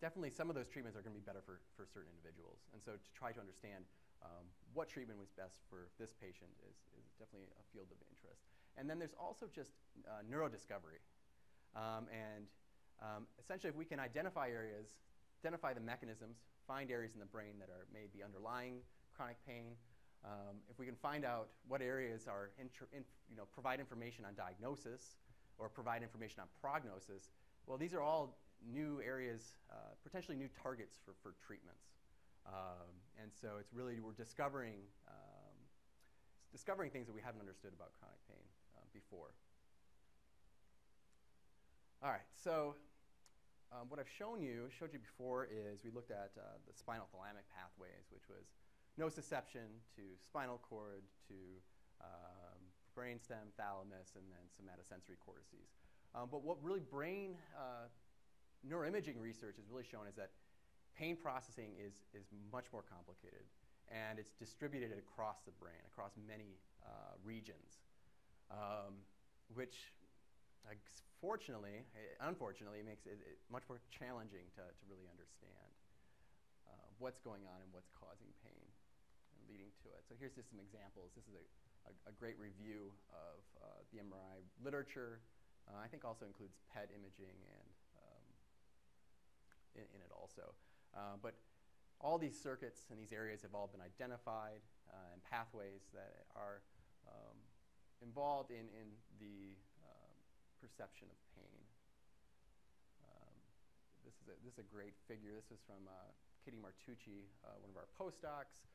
definitely some of those treatments are going to be better for, for certain individuals. And so to try to understand um, what treatment was best for this patient is, is definitely a field of interest. And then there's also just uh, neurodiscovery. Um, and um, essentially, if we can identify areas, identify the mechanisms, find areas in the brain that are maybe underlying chronic pain, um, if we can find out what areas are, you know, provide information on diagnosis or provide information on prognosis, well, these are all new areas, uh, potentially new targets for, for treatments. Um, and so it's really, we're discovering, um, discovering things that we haven't understood about chronic pain uh, before. All right, so um, what I've shown you, showed you before, is we looked at uh, the spinothalamic pathways, which was nociception to spinal cord to um, brainstem, thalamus, and then somatosensory cortices. Um, but what really brain uh, neuroimaging research has really shown is that pain processing is, is much more complicated and it's distributed across the brain, across many uh, regions, um, which uh, fortunately, unfortunately, makes it, it, much more challenging to, to really understand uh, what's going on and what's causing pain and leading to it. So here's just some examples. This is a, a, a great review of uh, the MRI literature. Uh, I think also includes PET imaging and um, in, in, it also. Uh, but all these circuits and these areas have all been identified uh, and pathways that are um, involved in, in the um, perception of pain. Um, this, is a, this is a great figure. This is from uh, Kitty Martucci, one of our postdocs.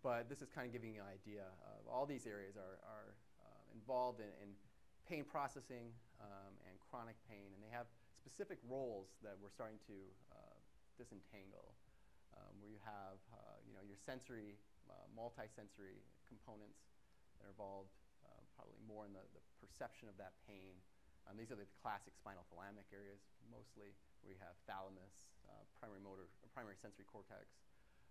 But this is kind of giving you an idea of all these areas are, are uh, involved in, in, pain processing um, and chronic pain, and they have specific roles that we're starting to uh, disentangle, um, where you have uh, you know, your sensory, uh, multisensory components that are involved uh, probably more in the, the, perception of that pain. Um, these are the classic spinothalamic areas mostly, where you have thalamus, uh, primary motor, primary sensory cortex,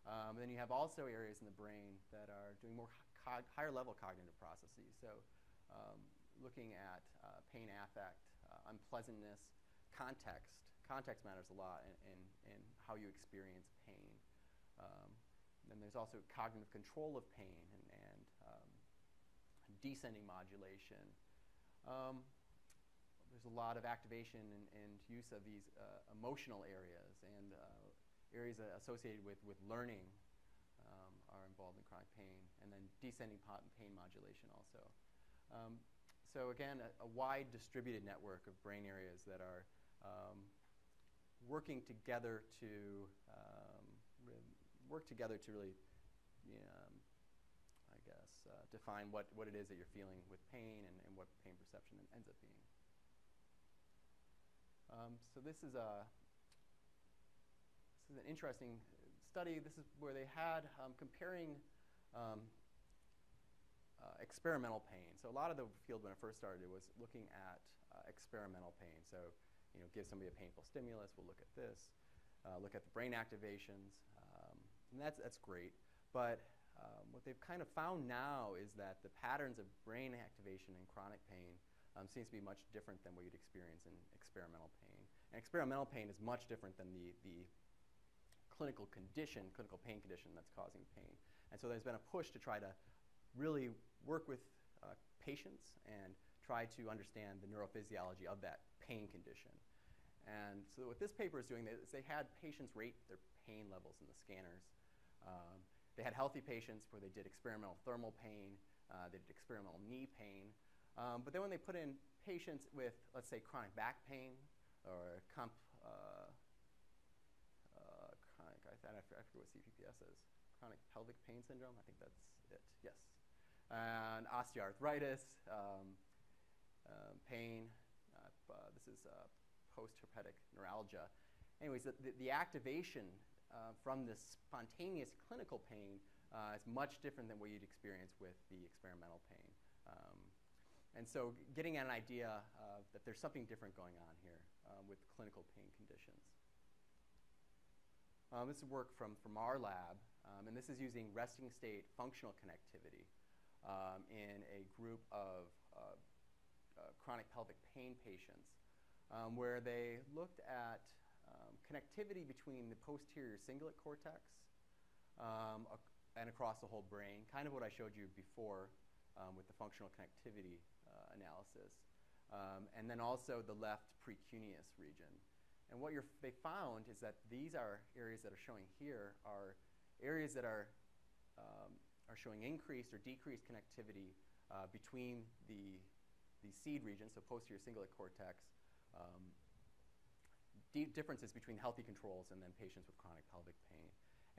um, then you have also areas in the brain that are doing more higher level cognitive processes. So um, looking at uh, pain affect, uh, unpleasantness, context. Context matters a lot in, in, in how you experience pain. Um, then there's also cognitive control of pain and, and um, descending modulation. Um, there's a lot of activation and, and use of these uh, emotional areas and uh, areas associated with, with learning um, are involved in chronic pain, and then descending pain modulation also. Um, so again, a, a, wide distributed network of brain areas that are um, working together to um, work together to really, you I guess, uh, define what, what it is that you're feeling with pain and, and what pain perception ends up being. Um, so this is a is an interesting study. This is where they had um, comparing um, uh, experimental pain. So a lot of the field when it first started was looking at uh, experimental pain. So you know, give somebody a painful stimulus. We'll look at this. Uh, look at the brain activations, um, and that's that's great. But um, what they've kind of found now is that the patterns of brain activation in chronic pain um, seems to be much different than what you'd experience in experimental pain. And experimental pain is much different than the, the clinical condition, clinical pain condition that's causing pain. And so there's been a push to try to really work with uh, patients and try to understand the neurophysiology of that pain condition. And so what this paper is doing is they had patients rate their pain levels in the scanners. Um, they had healthy patients where they did experimental thermal pain, uh, they did experimental knee pain, um, but then when they put in patients with, let's say, chronic back pain or comp, uh, chronic, I, I, forget chronic pelvic pain syndrome, I think that's it, yes. And osteoarthritis, um, uh, pain, uh, this is uh, post-herpetic neuralgia. Anyways, the, the, activation uh, from this spontaneous clinical pain is much different than what you'd experience with the experimental pain. Um, and so getting an idea that there's something different going on here um, with clinical pain conditions. Um, this is work from, from our lab, um, and this is using resting state functional connectivity um, in a group of uh, uh, chronic pelvic pain patients um, where they looked at um, connectivity between the posterior cingulate cortex and across the whole brain, kind of what I showed you before with the functional connectivity uh, analysis. Um, and then also the left precuneus region. And what they found is that these are areas that are showing here are areas that are, um, are showing increased or decreased connectivity uh, between the, the seed region, so posterior cingulate cortex, um, differences between healthy controls and then patients with chronic pelvic pain.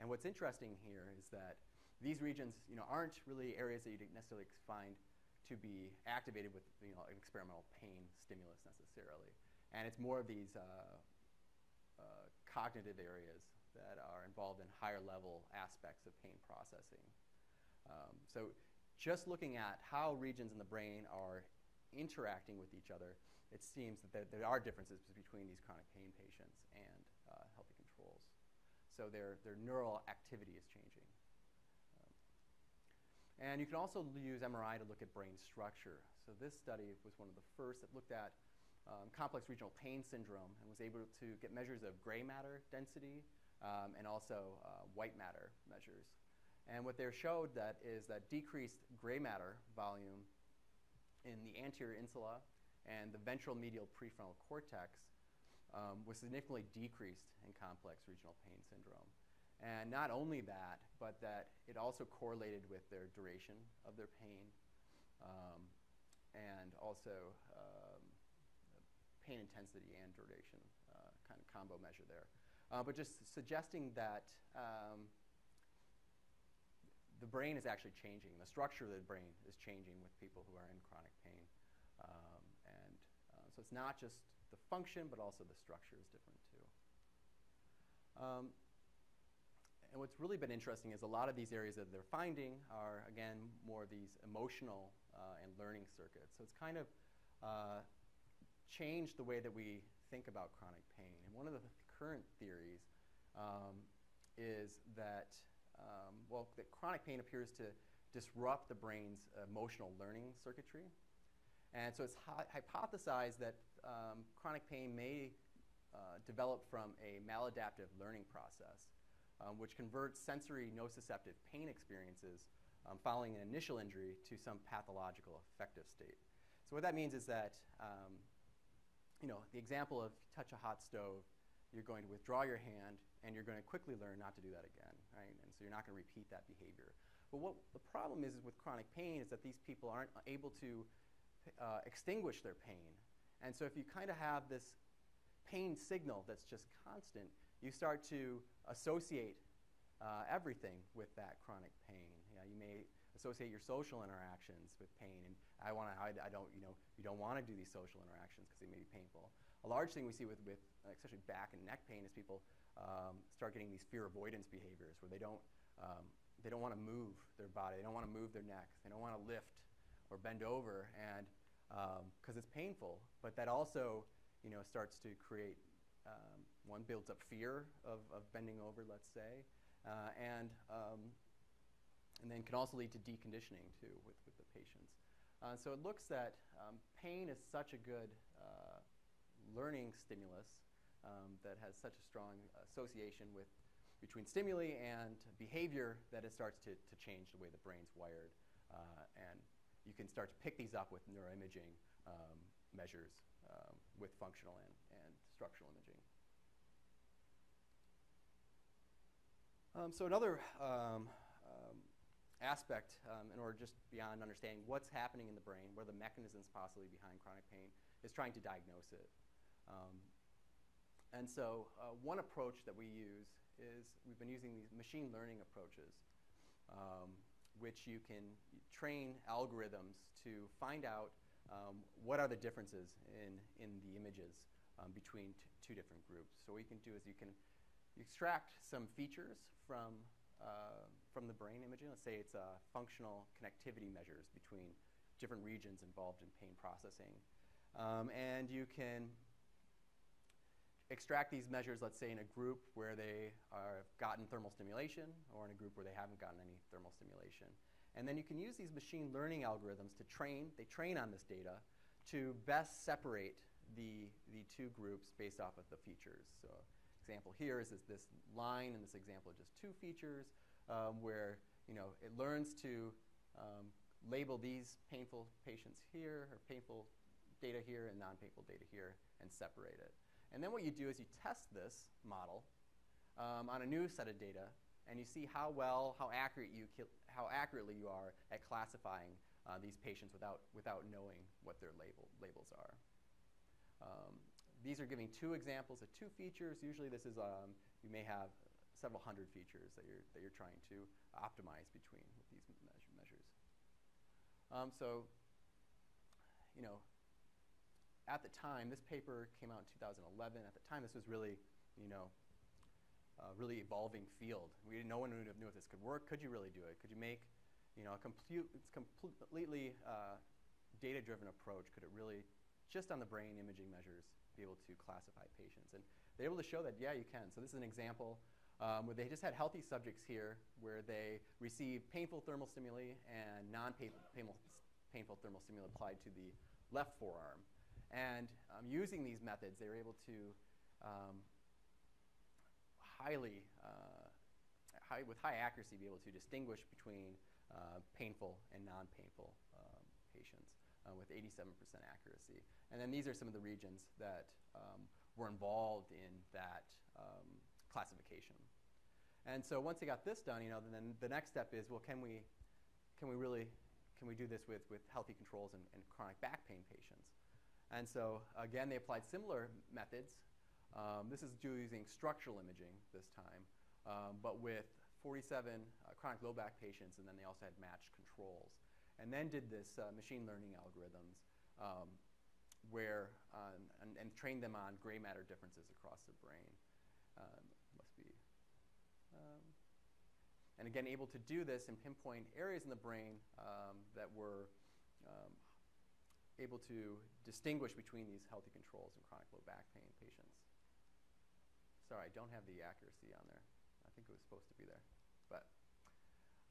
And what's interesting here is that these regions you know, aren't really areas that you'd necessarily find to be activated with you know, an experimental pain stimulus necessarily. And it's more of these uh, cognitive areas that are involved in higher level aspects of pain processing. Um, so just looking at how regions in the brain are interacting with each other, it seems that there, there are differences between these chronic pain patients and uh, healthy controls. So their, their neural activity is changing. And you can also use MRI to look at brain structure. So this study was one of the first that looked at um, complex regional pain syndrome and was able to get measures of gray matter density um, and also uh, white matter measures. And what they showed that is that decreased gray matter volume in the anterior insula and the ventral medial prefrontal cortex um, was significantly decreased in complex regional pain syndrome. And not only that, but that it also correlated with their duration of their pain um, and also um, pain intensity and duration, uh, kind of combo measure there. Uh, but just suggesting that um, the brain is actually changing. The structure of the brain is changing with people who are in chronic pain. Um, and uh, so it's not just the function, but also the structure is different too. Um, and what's really been interesting is a lot of these areas that they're finding are, again, more of these emotional uh, and learning circuits. So it's kind of uh, changed the way that we think about chronic pain. And one of the current theories um, is that, um, well, that chronic pain appears to disrupt the brain's emotional learning circuitry. And so it's hy- hypothesized that um, chronic pain may uh, develop from a maladaptive learning process, um, which converts sensory nociceptive pain experiences um, following an initial injury to some pathological affective state. So what that means is that, um, you know, the example of touch a hot stove, you're going to withdraw your hand, and you're going to quickly learn not to do that again, right? And so you're not going to repeat that behavior. But what the problem is, is with chronic pain is that these people aren't able to uh, extinguish their pain. And so if you kind of have this pain signal that's just constant, you start to associate uh, everything with that chronic pain. You may associate your social interactions with pain, and I want to, I, I, don't, you know, you don't want to do these social interactions because they may be painful. A large thing we see with, with especially back and neck pain is people um, start getting these fear avoidance behaviors where they don't, um, they don't want to move their body, they don't want to move their neck, they don't want to lift or bend over, and because um, it's painful. But that also, you know, starts to create um, one builds up fear of, of bending over, let's say, uh, and um, and then can also lead to deconditioning too with, with the patients. Uh, so it looks that um, pain is such a good uh, learning stimulus um, that has such a strong association with between stimuli and behavior that it starts to, to change the way the brain's wired. Uh, and you can start to pick these up with neuroimaging um, measures um, with functional and, and structural imaging. Um, so another um, um, aspect, um, in order just beyond understanding what's happening in the brain, what are the mechanisms possibly behind chronic pain, is trying to diagnose it. Um, and so uh, one approach that we use is we've been using these machine learning approaches, um, which you can train algorithms to find out um, what are the differences in, in the images um, between two different groups. So what you can do is you can extract some features from uh, from the brain imaging. Let's say it's uh, functional connectivity measures between different regions involved in pain processing. Um, and you can extract these measures, let's say, in a group where they have gotten thermal stimulation or in a group where they haven't gotten any thermal stimulation. And then you can use these machine learning algorithms to train, they train on this data to best separate the, the two groups based off of the features. So example here is this, this line in this example just two features um, where you know, it learns to um, label these painful patients here or painful data here and non-painful data here and separate it. And then what you do is you test this model um, on a new set of data and you see how well, how accurate you, how accurately you are at classifying uh, these patients without, without knowing what their label, labels are. Um, these are giving two examples of two features. Usually this is, um, you may have several hundred features that you're, that you're trying to optimize between with these measure, measures. Um, so, you know, at the time, this paper came out in 2011. At the time, this was really, you know, a really evolving field. We no one knew if this could work. Could you really do it? Could you make, you know, a complete, it's completely uh, data-driven approach? Could it really, just on the brain imaging measures, be able to classify patients. And they're able to show that, yeah, you can. So this is an example um, where they just had healthy subjects here where they received painful thermal stimuli and non-painful painful thermal stimuli applied to the left forearm. And um, using these methods, they were able to um, highly, uh, high, with high accuracy, be able to distinguish between uh, painful and non-painful um, patients uh, with 87% accuracy. And then these are some of the regions that um, were involved in that um, classification. And so once they got this done, you know, then the next step is, well, can we, can we really, can we do this with, with healthy controls and, and chronic back pain patients? And so again, they applied similar methods. Um, this is using structural imaging this time, um, but with 47 uh, chronic low back patients, and then they also had matched controls and then did this uh, machine learning algorithms um, where um, and, and, trained them on gray matter differences across the brain. Um. Um, and again, able to do this and pinpoint areas in the brain um, that were um, able to distinguish between these healthy controls and chronic low back pain patients. Sorry, I don't have the accuracy on there. I think it was supposed to be there. But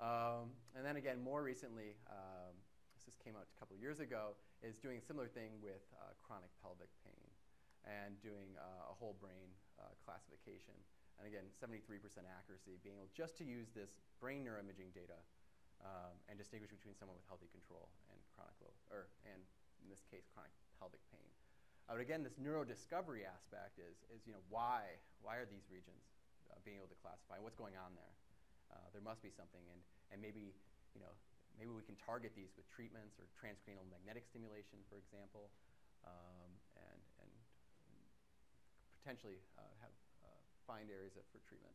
um, and then again, more recently, um, this came out a couple years ago, is doing a similar thing with uh, chronic pelvic pain and doing uh, a whole brain uh, classification. And again, 73% accuracy, being able just to use this brain neuroimaging data um, and distinguish between someone with healthy control and chronic low, or and in this case, chronic pelvic pain. Uh, but again, this neurodiscovery aspect is, is you know, why, why are these regions uh, being able to classify? What's going on there? Uh, there must be something, and, and maybe, you know, maybe we can target these with treatments or transcranial magnetic stimulation, for example, um, and, and potentially uh, have, find areas of, for treatment.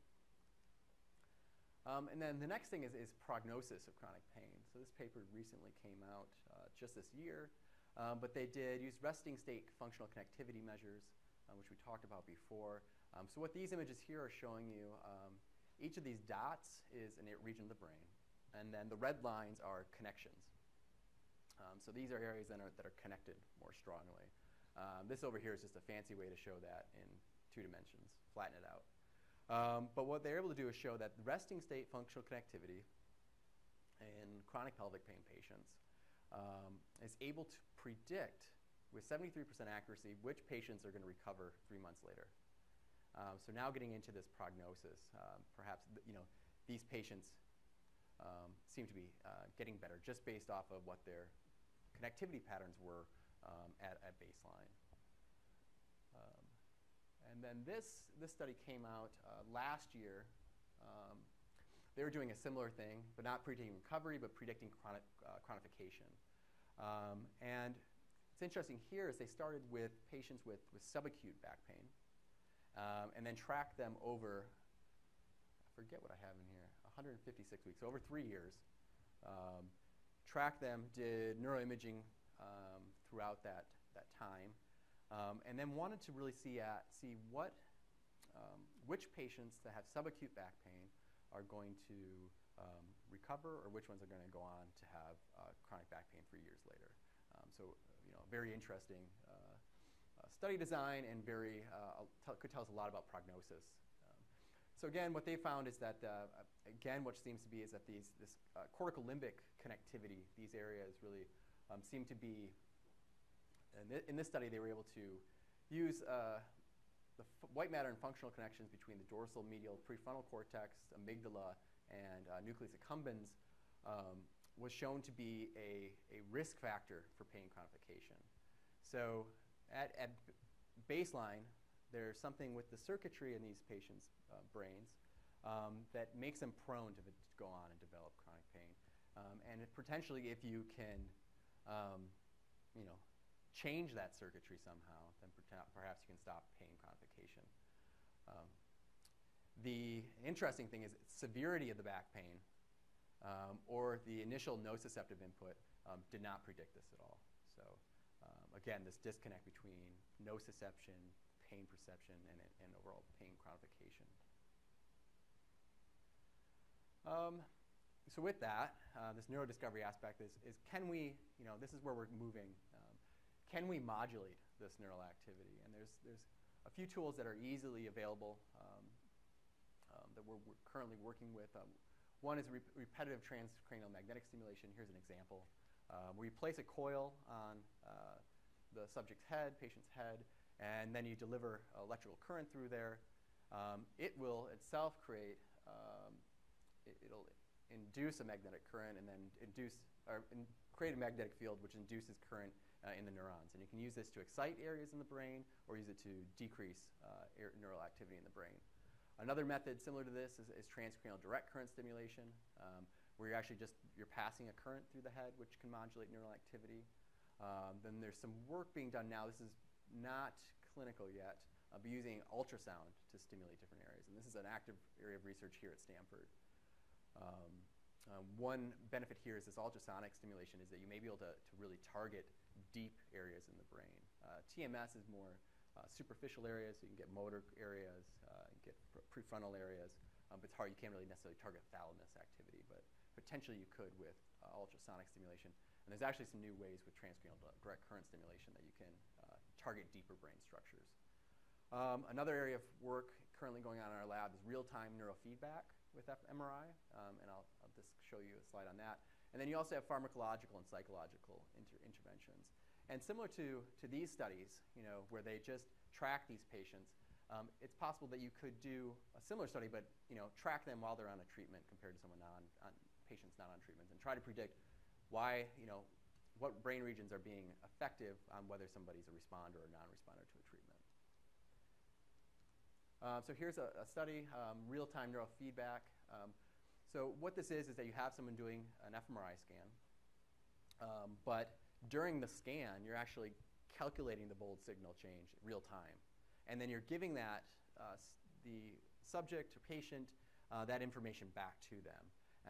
Um, and then the next thing is, is prognosis of chronic pain. So this paper recently came out uh, just this year, um, but they did use resting state functional connectivity measures, uh, which we talked about before. Um, so what these images here are showing you, um, each of these dots is a region of the brain, and then the red lines are connections. Um, so these are areas that are, that are connected more strongly. Um, this over here is just a fancy way to show that in two dimensions, flatten it out. Um, but what they're able to do is show that resting state functional connectivity in chronic pelvic pain patients um, is able to predict with 73% accuracy which patients are going to recover three months later. Um, so now getting into this prognosis, um, perhaps you know these patients um, seem to be uh, getting better just based off of what their connectivity patterns were um, at, at baseline. And then this, this study came out uh, last year. Um, they were doing a similar thing, but not predicting recovery, but predicting chronic, uh, chronification. Um, and what's interesting here is they started with patients with, with subacute back pain um, and then tracked them over, I forget what I have in here, 156 weeks, so over three years. Um, tracked them, did neuroimaging um, throughout that, that time. Um, and then wanted to really see, at, see what, um, which patients that have subacute back pain are going to um, recover or which ones are going to go on to have uh, chronic back pain for years later. Um, so, you know, very interesting uh, uh, study design and very, uh, could tell us a lot about prognosis. Um, so again, what they found is that, uh, again, what seems to be is that these, this uh, cortical limbic connectivity, these areas really um, seem to be in, th in this study, they were able to use uh, the white matter and functional connections between the dorsal medial prefrontal cortex, amygdala, and uh, nucleus accumbens um, was shown to be a, a risk factor for pain chronification. So at, at baseline, there's something with the circuitry in these patients' uh, brains um, that makes them prone to, to, go on and develop chronic pain. Um, and potentially, if you can, um, you know, change that circuitry somehow, then perhaps you can stop pain chronification. Um, the interesting thing is severity of the back pain um, or the initial nociceptive input um, did not predict this at all. So um, again, this disconnect between nociception, pain perception, and, and overall pain chronification. Um, so with that, uh, this neurodiscovery aspect is, is can we, you know, this is where we're moving can we modulate this neural activity? And there's, there's a few tools that are easily available um, um, that we're, we're, currently working with. Um, one is re repetitive transcranial magnetic stimulation. Here's an example. Uh, where you place a coil on uh, the subject's head, patient's head, and then you deliver electrical current through there. Um, it will itself create, um, it, will induce a magnetic current and then induce, or in, create a magnetic field which induces current uh, in the neurons. And you can use this to excite areas in the brain or use it to decrease uh, neural activity in the brain. Another method similar to this is, is transcranial direct current stimulation, um, where you're actually just you're passing a current through the head, which can modulate neural activity. Um, then there's some work being done now. This is not clinical yet, uh, but using ultrasound to stimulate different areas. And this is an active area of research here at Stanford. Um, um, one benefit here is this ultrasonic stimulation is that you may be able to, to really target deep areas in the brain. Uh, TMS is more uh, superficial areas, so you can get motor areas, uh, get prefrontal areas, um, but it's hard, you can't really necessarily target thalamus activity, but potentially you could with uh, ultrasonic stimulation. And there's actually some new ways with transcranial direct current stimulation that you can target deeper brain structures. Um, another area of work currently going on in our lab is real-time neurofeedback with fMRI, um, and I'll, I'll, just show you a slide on that. And then you also have pharmacological and psychological inter- interventions. And similar to, to these studies, you know, where they just track these patients, um, it's possible that you could do a similar study, but you know, track them while they're on a treatment compared to someone not on, patients not on treatments, and try to predict why, you know, what brain regions are being effective on whether somebody's a responder or non-responder to a treatment. Uh, so here's a, a study, um, real-time neurofeedback. Um, so what this is is that you have someone doing an fMRI scan, um, but during the scan, you're actually calculating the bold signal change real time. And then you're giving that, uh, the subject or patient, uh, that information back to them.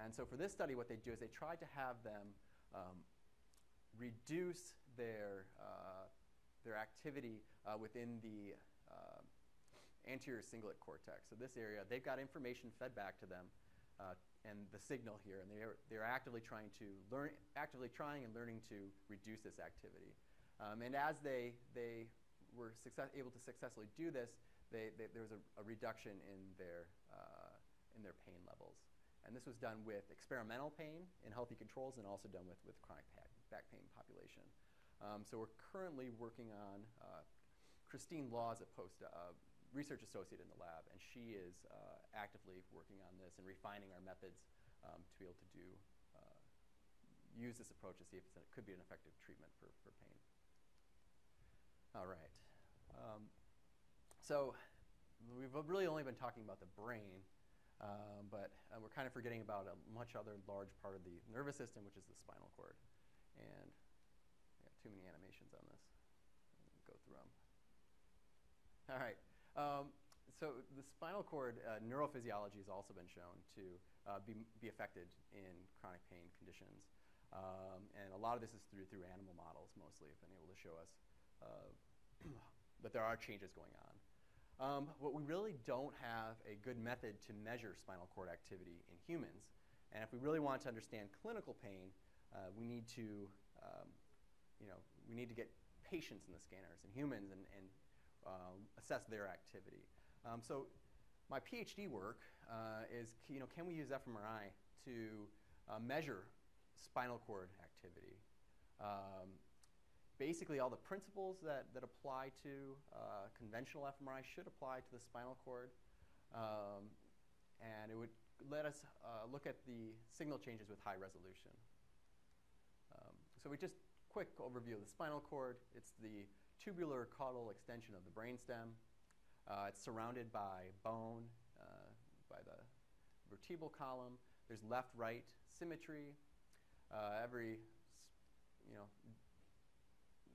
And so for this study, what they do is they tried to have them um, reduce their, uh, their activity uh, within the uh, anterior cingulate cortex. So this area, they've got information fed back to them uh, and the signal here, and they're, they're actively trying to learn, actively trying and learning to reduce this activity. Um, and as they, they were success, able to successfully do this, they, they, there was a, a, reduction in their, uh, in their pain levels. And this was done with experimental pain in healthy controls and also done with, with chronic back pain population. Um, so we're currently working on, uh, Christine Law is a post, uh, research associate in the lab, and she is uh, actively working on this and refining our methods um, to be able to do, uh, use this approach to see if it could be an effective treatment for, for pain. All right. Um, so we've really only been talking about the brain, um, but uh, we're kind of forgetting about a much other large part of the nervous system, which is the spinal cord. And I got too many animations on this. Go through them. All right. Um, so the spinal cord uh, neurophysiology has also been shown to uh, be, be affected in chronic pain conditions. Um, and a lot of this is through, through animal models mostly, have been able to show us. Uh, but there are changes going on. Um, what we really don't have a good method to measure spinal cord activity in humans. And if we really want to understand clinical pain, uh, we need to, um, you know, we need to get patients in the scanners and humans and, and uh, assess their activity. Um, so my PhD work uh, is, you know, can we use fMRI to uh, measure spinal cord activity? Um, basically, all the principles that, that apply to uh, conventional fMRI should apply to the spinal cord. Um, and it would let us uh, look at the signal changes with high resolution. Um, so we just quick overview of the spinal cord. It's the tubular caudal extension of the brainstem. Uh, it's surrounded by bone, uh, by the vertebral column. There's left-right symmetry. Uh, every, you know,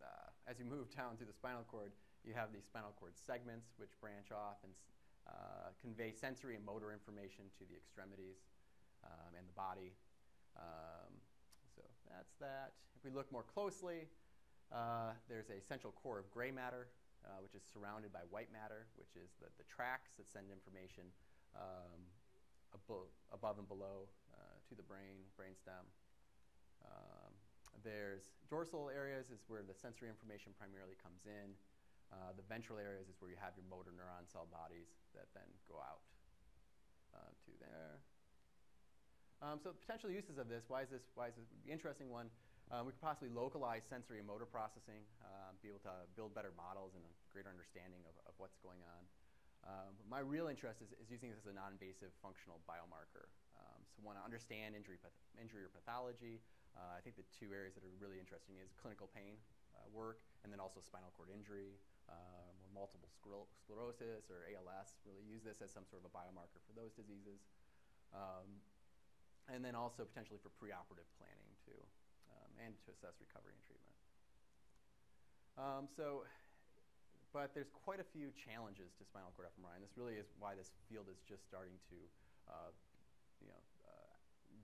uh, as you move down through the spinal cord, you have these spinal cord segments which branch off and uh, convey sensory and motor information to the extremities um, and the body. Um, so that's that. If we look more closely, uh, there's a central core of gray matter, uh, which is surrounded by white matter, which is the, the tracks that send information um, abo above and below uh, to the brain, brainstem. Um, there's dorsal areas is where the sensory information primarily comes in. Uh, the ventral areas is where you have your motor neuron cell bodies that then go out uh, to there. Um, so potential uses of this, why is this, why is this interesting one? Um, we could possibly localize sensory and motor processing, uh, be able to build better models and a greater understanding of, of what's going on. Um, my real interest is, is, using this as a non-invasive functional biomarker. Um, so want to understand injury, injury or pathology. Uh, I think the two areas that are really interesting is clinical pain uh, work and then also spinal cord injury um, or multiple sclerosis or ALS. Really use this as some sort of a biomarker for those diseases. Um, and then also potentially for preoperative planning too and to assess recovery and treatment. Um, so, but there's quite a few challenges to spinal cord fMRI, and this really is why this field is just starting to, uh, you know, uh,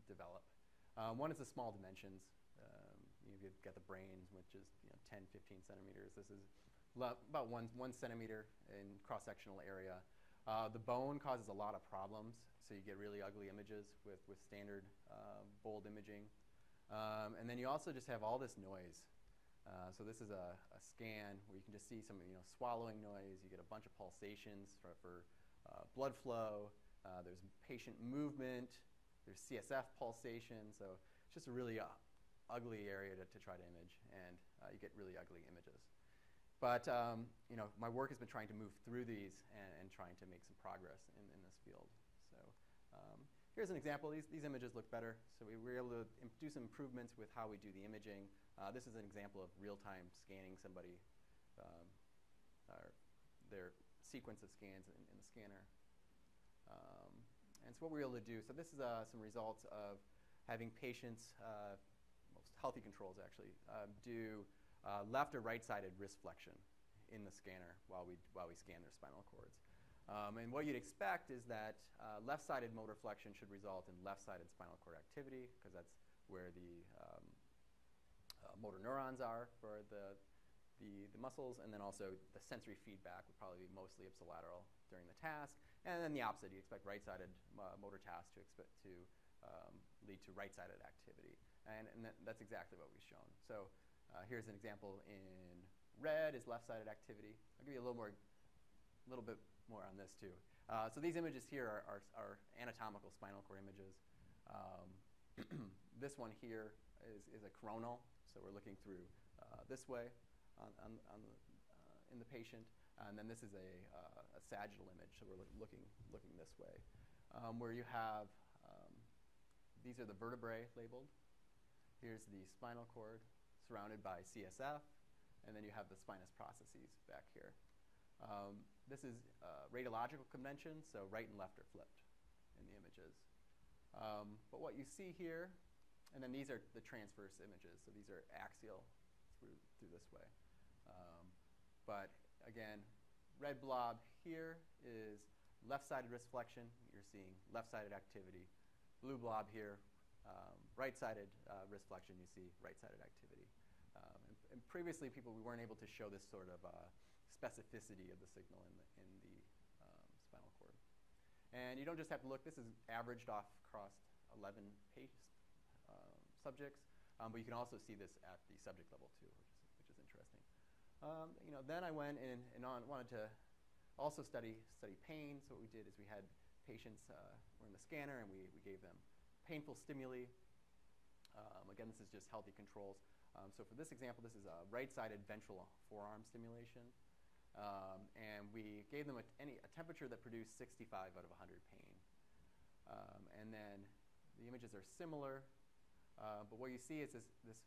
develop. Um, one is the small dimensions. Um, you've got the brain, which is you know, 10, 15 centimeters. This is about one, one centimeter in cross-sectional area. Uh, the bone causes a lot of problems, so you get really ugly images with, with standard uh, bold imaging. Um, and then you also just have all this noise. Uh, so this is a, a, scan where you can just see some you know, swallowing noise. You get a bunch of pulsations for, for uh, blood flow. Uh, there's patient movement. There's CSF pulsation. So it's just a really uh, ugly area to, to try to image, and uh, you get really ugly images. But um, you know, my work has been trying to move through these and, and trying to make some progress in, in this field. So um, here's an example. These, these images look better. So we were able to do some improvements with how we do the imaging. Uh, this is an example of real-time scanning somebody, um, their sequence of scans in, in the scanner. Um, and so what we were able to do, so this is uh, some results of having patients, uh, most healthy controls actually, uh, do left or right-sided wrist flexion in the scanner while we, while we scan their spinal cords. Um, and what you'd expect is that uh, left-sided motor flexion should result in left-sided spinal cord activity because that's where the um, uh, motor neurons are for the, the, the, muscles, and then also the sensory feedback would probably be mostly ipsilateral during the task. And then the opposite, you expect right-sided uh, motor tasks to, expect to um, lead to right-sided activity. And, and that, that's exactly what we've shown. So uh, here's an example in red is left-sided activity. I'll give you a little more, a little bit more on this too. Uh, so these images here are, are, are anatomical spinal cord images. Um, this one here is, is a coronal, so we're looking through uh, this way on, on, on the, uh, in the patient. And then this is a, uh, a sagittal image, so we're looking, looking this way, um, where you have, um, these are the vertebrae labeled. Here's the spinal cord surrounded by CSF, and then you have the spinous processes back here. Um, this is uh, radiological convention, so right and left are flipped in the images. Um, but what you see here, and then these are the transverse images, so these are axial through, through this way. Um, but again, red blob here is left-sided wrist flexion. You're seeing left-sided activity. Blue blob here, um, right-sided uh, wrist flexion, you see right-sided activity. Um, and, and, previously, people, we weren't able to show this sort of uh, specificity of the signal in the, in the um, spinal cord. And you don't just have to look, this is averaged off across 11 patient, uh, subjects, um, but you can also see this at the subject level too, which is, which is interesting. Um, you know, then I went and, and on, wanted to also study, study pain. So what we did is we had patients uh, were in the scanner and we, we gave them painful stimuli. Um, again, this is just healthy controls. Um, so for this example, this is a right-sided ventral forearm stimulation. Um, and we gave them a, any, a temperature that produced 65 out of 100 pain. Um, and then the images are similar, uh, but what you see is this, this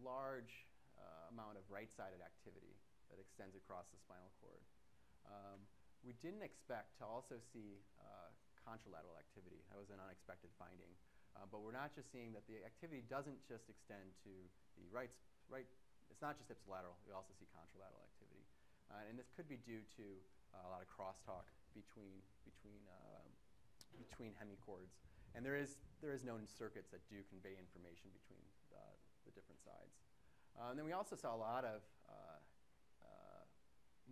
large uh, amount of right-sided activity that extends across the spinal cord. Um, we didn't expect to also see uh, contralateral activity. That was an unexpected finding. Uh, but we're not just seeing that the activity doesn't just extend to the right, right it's not just ipsilateral, we also see contralateral activity. Uh, and this could be due to uh, a lot of crosstalk between, between, uh, between hemichords. And there is, there is known circuits that do convey information between the different sides. and then we also saw a lot of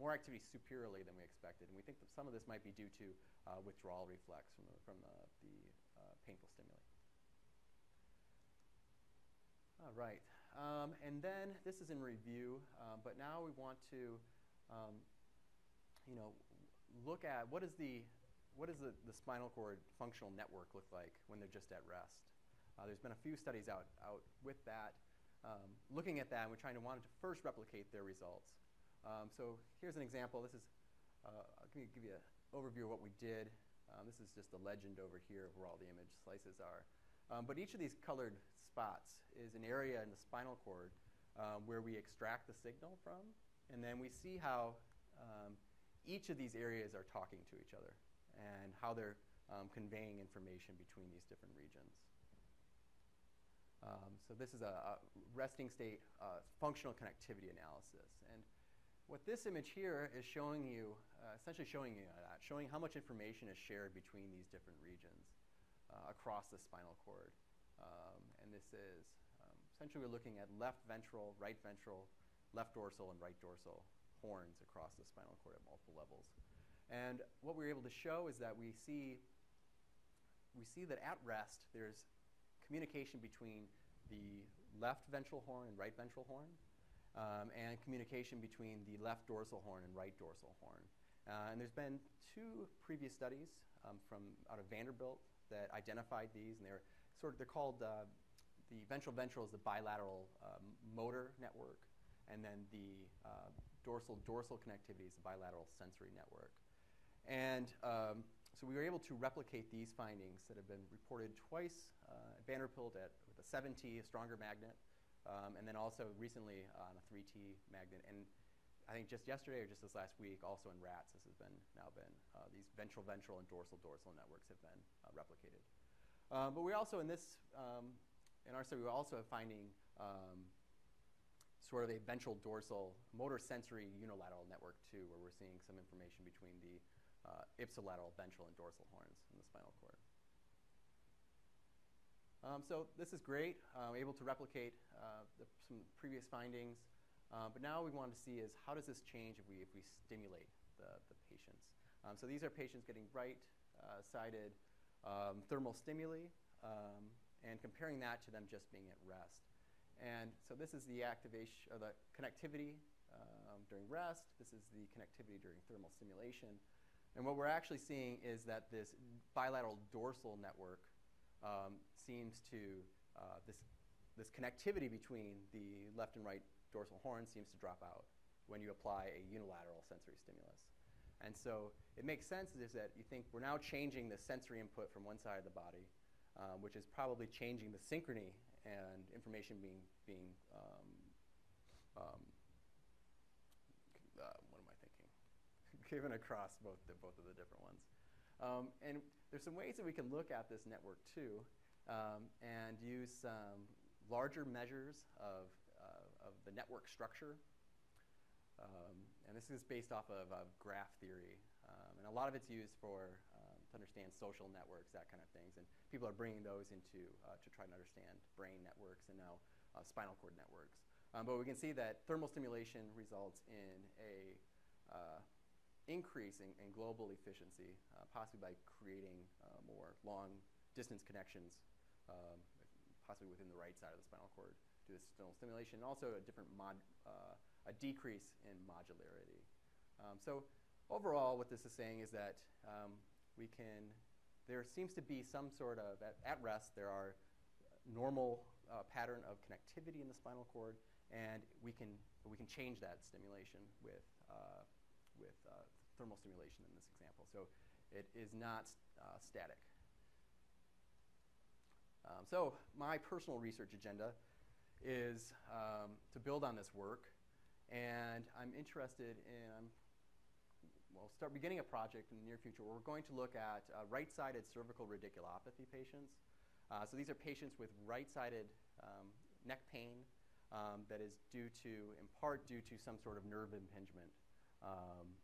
more activity superiorly than we expected. And we think that some of this might be due to uh, withdrawal reflex from the, from the, the uh, painful stimuli. All right. Um, and then this is in review, um, but now we want to um, you know, look at what is the what does the, the spinal cord functional network look like when they're just at rest? Uh, there's been a few studies out, out with that. Um, looking at that, and we're trying to want to first replicate their results. Um, so here's an example. This is, uh, I'll give you, an overview of what we did. Um, this is just a legend over here of where all the image slices are. Um, but each of these colored spots is an area in the spinal cord um, where we extract the signal from. And then we see how um, each of these areas are talking to each other and how they're um, conveying information between these different regions. Um, so this is a, a resting state uh, functional connectivity analysis. And what this image here is showing you, uh, essentially showing you that, showing how much information is shared between these different regions uh, across the spinal cord. Um, and this is, um, essentially we're looking at left ventral, right ventral, left dorsal, and right dorsal horns across the spinal cord at multiple levels. And what we are able to show is that we see, we see that at rest there's communication between the left ventral horn and right ventral horn, um, and communication between the left dorsal horn and right dorsal horn. Uh, and there's been two previous studies um, from out of Vanderbilt that identified these, and they're sort of they're called uh, the ventral ventral is the bilateral um, motor network, and then the uh, dorsal dorsal connectivity is the bilateral sensory network. And um, so we were able to replicate these findings that have been reported twice uh, at Vanderbilt at, with a 7T, a stronger magnet, um, and then also recently on a 3T magnet. And I think just yesterday or just this last week, also in rats, this has been now been uh, these ventral ventral and dorsal dorsal networks have been uh, replicated. Um, but we also in this um, in our study we also have finding um, sort of a ventral dorsal motor sensory unilateral network too, where we're seeing some information between the uh, ipsilateral, ventral, and dorsal horns in the spinal cord. Um, so this is great, uh, able to replicate uh, the, some previous findings. Uh, but now we want to see is how does this change if we, if we stimulate the, the patients. Um, so these are patients getting right-sided uh, um, thermal stimuli um, and comparing that to them just being at rest. And so this is the activation, or the connectivity um, during rest. This is the connectivity during thermal stimulation. And what we're actually seeing is that this bilateral dorsal network um, seems to, uh, this, this connectivity between the left and right dorsal horn seems to drop out when you apply a unilateral sensory stimulus. And so it makes sense is that you think we're now changing the sensory input from one side of the body, um, which is probably changing the synchrony and information being, being um, um, given across both, the, both of the different ones. Um, and there's some ways that we can look at this network too um, and use some larger measures of, uh, of the network structure. Um, and this is based off of, of graph theory. Um, and a lot of it's used for to understand social networks, that kind of things. And people are bringing those into uh, to try to understand brain networks and now uh, spinal cord networks. Um, but we can see that thermal stimulation results in a uh, increase in, in global efficiency, uh, possibly by creating uh, more long distance connections, um, possibly within the right side of the spinal cord to this stimulation, and also a different mod, uh, a decrease in modularity. Um, so overall, what this is saying is that um, we can, there seems to be some sort of, at, at rest, there are normal uh, pattern of connectivity in the spinal cord, and we can, we can change that stimulation with, uh, with uh, thermal stimulation in this example. So it is not uh, static. Um, so my personal research agenda is um, to build on this work, and I'm interested in, I'm, well, start beginning a project in the near future where we're going to look at uh, right-sided cervical radiculopathy patients. Uh, so these are patients with right-sided um, neck pain um, that is due to, in part due to some sort of nerve impingement. Um,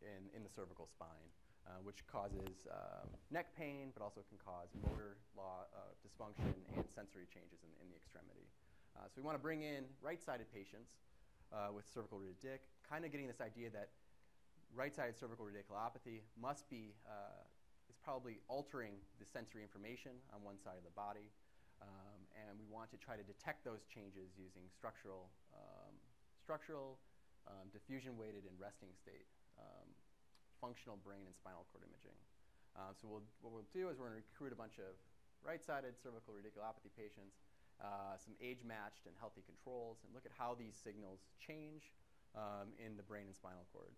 in, in the cervical spine, uh, which causes um, neck pain, but also can cause motor law, uh, dysfunction and sensory changes in, in the extremity. Uh, so we want to bring in right-sided patients uh, with cervical radic, kind of getting this idea that right-sided cervical radiculopathy must be, uh, is probably altering the sensory information on one side of the body. Um, and we want to try to detect those changes using structural, um, structural um, diffusion weighted and resting state um, functional brain and spinal cord imaging. Uh, so we'll, what we'll do is we're going to recruit a bunch of right-sided cervical radiculopathy patients, uh, some age-matched and healthy controls, and look at how these signals change um, in the brain and spinal cord.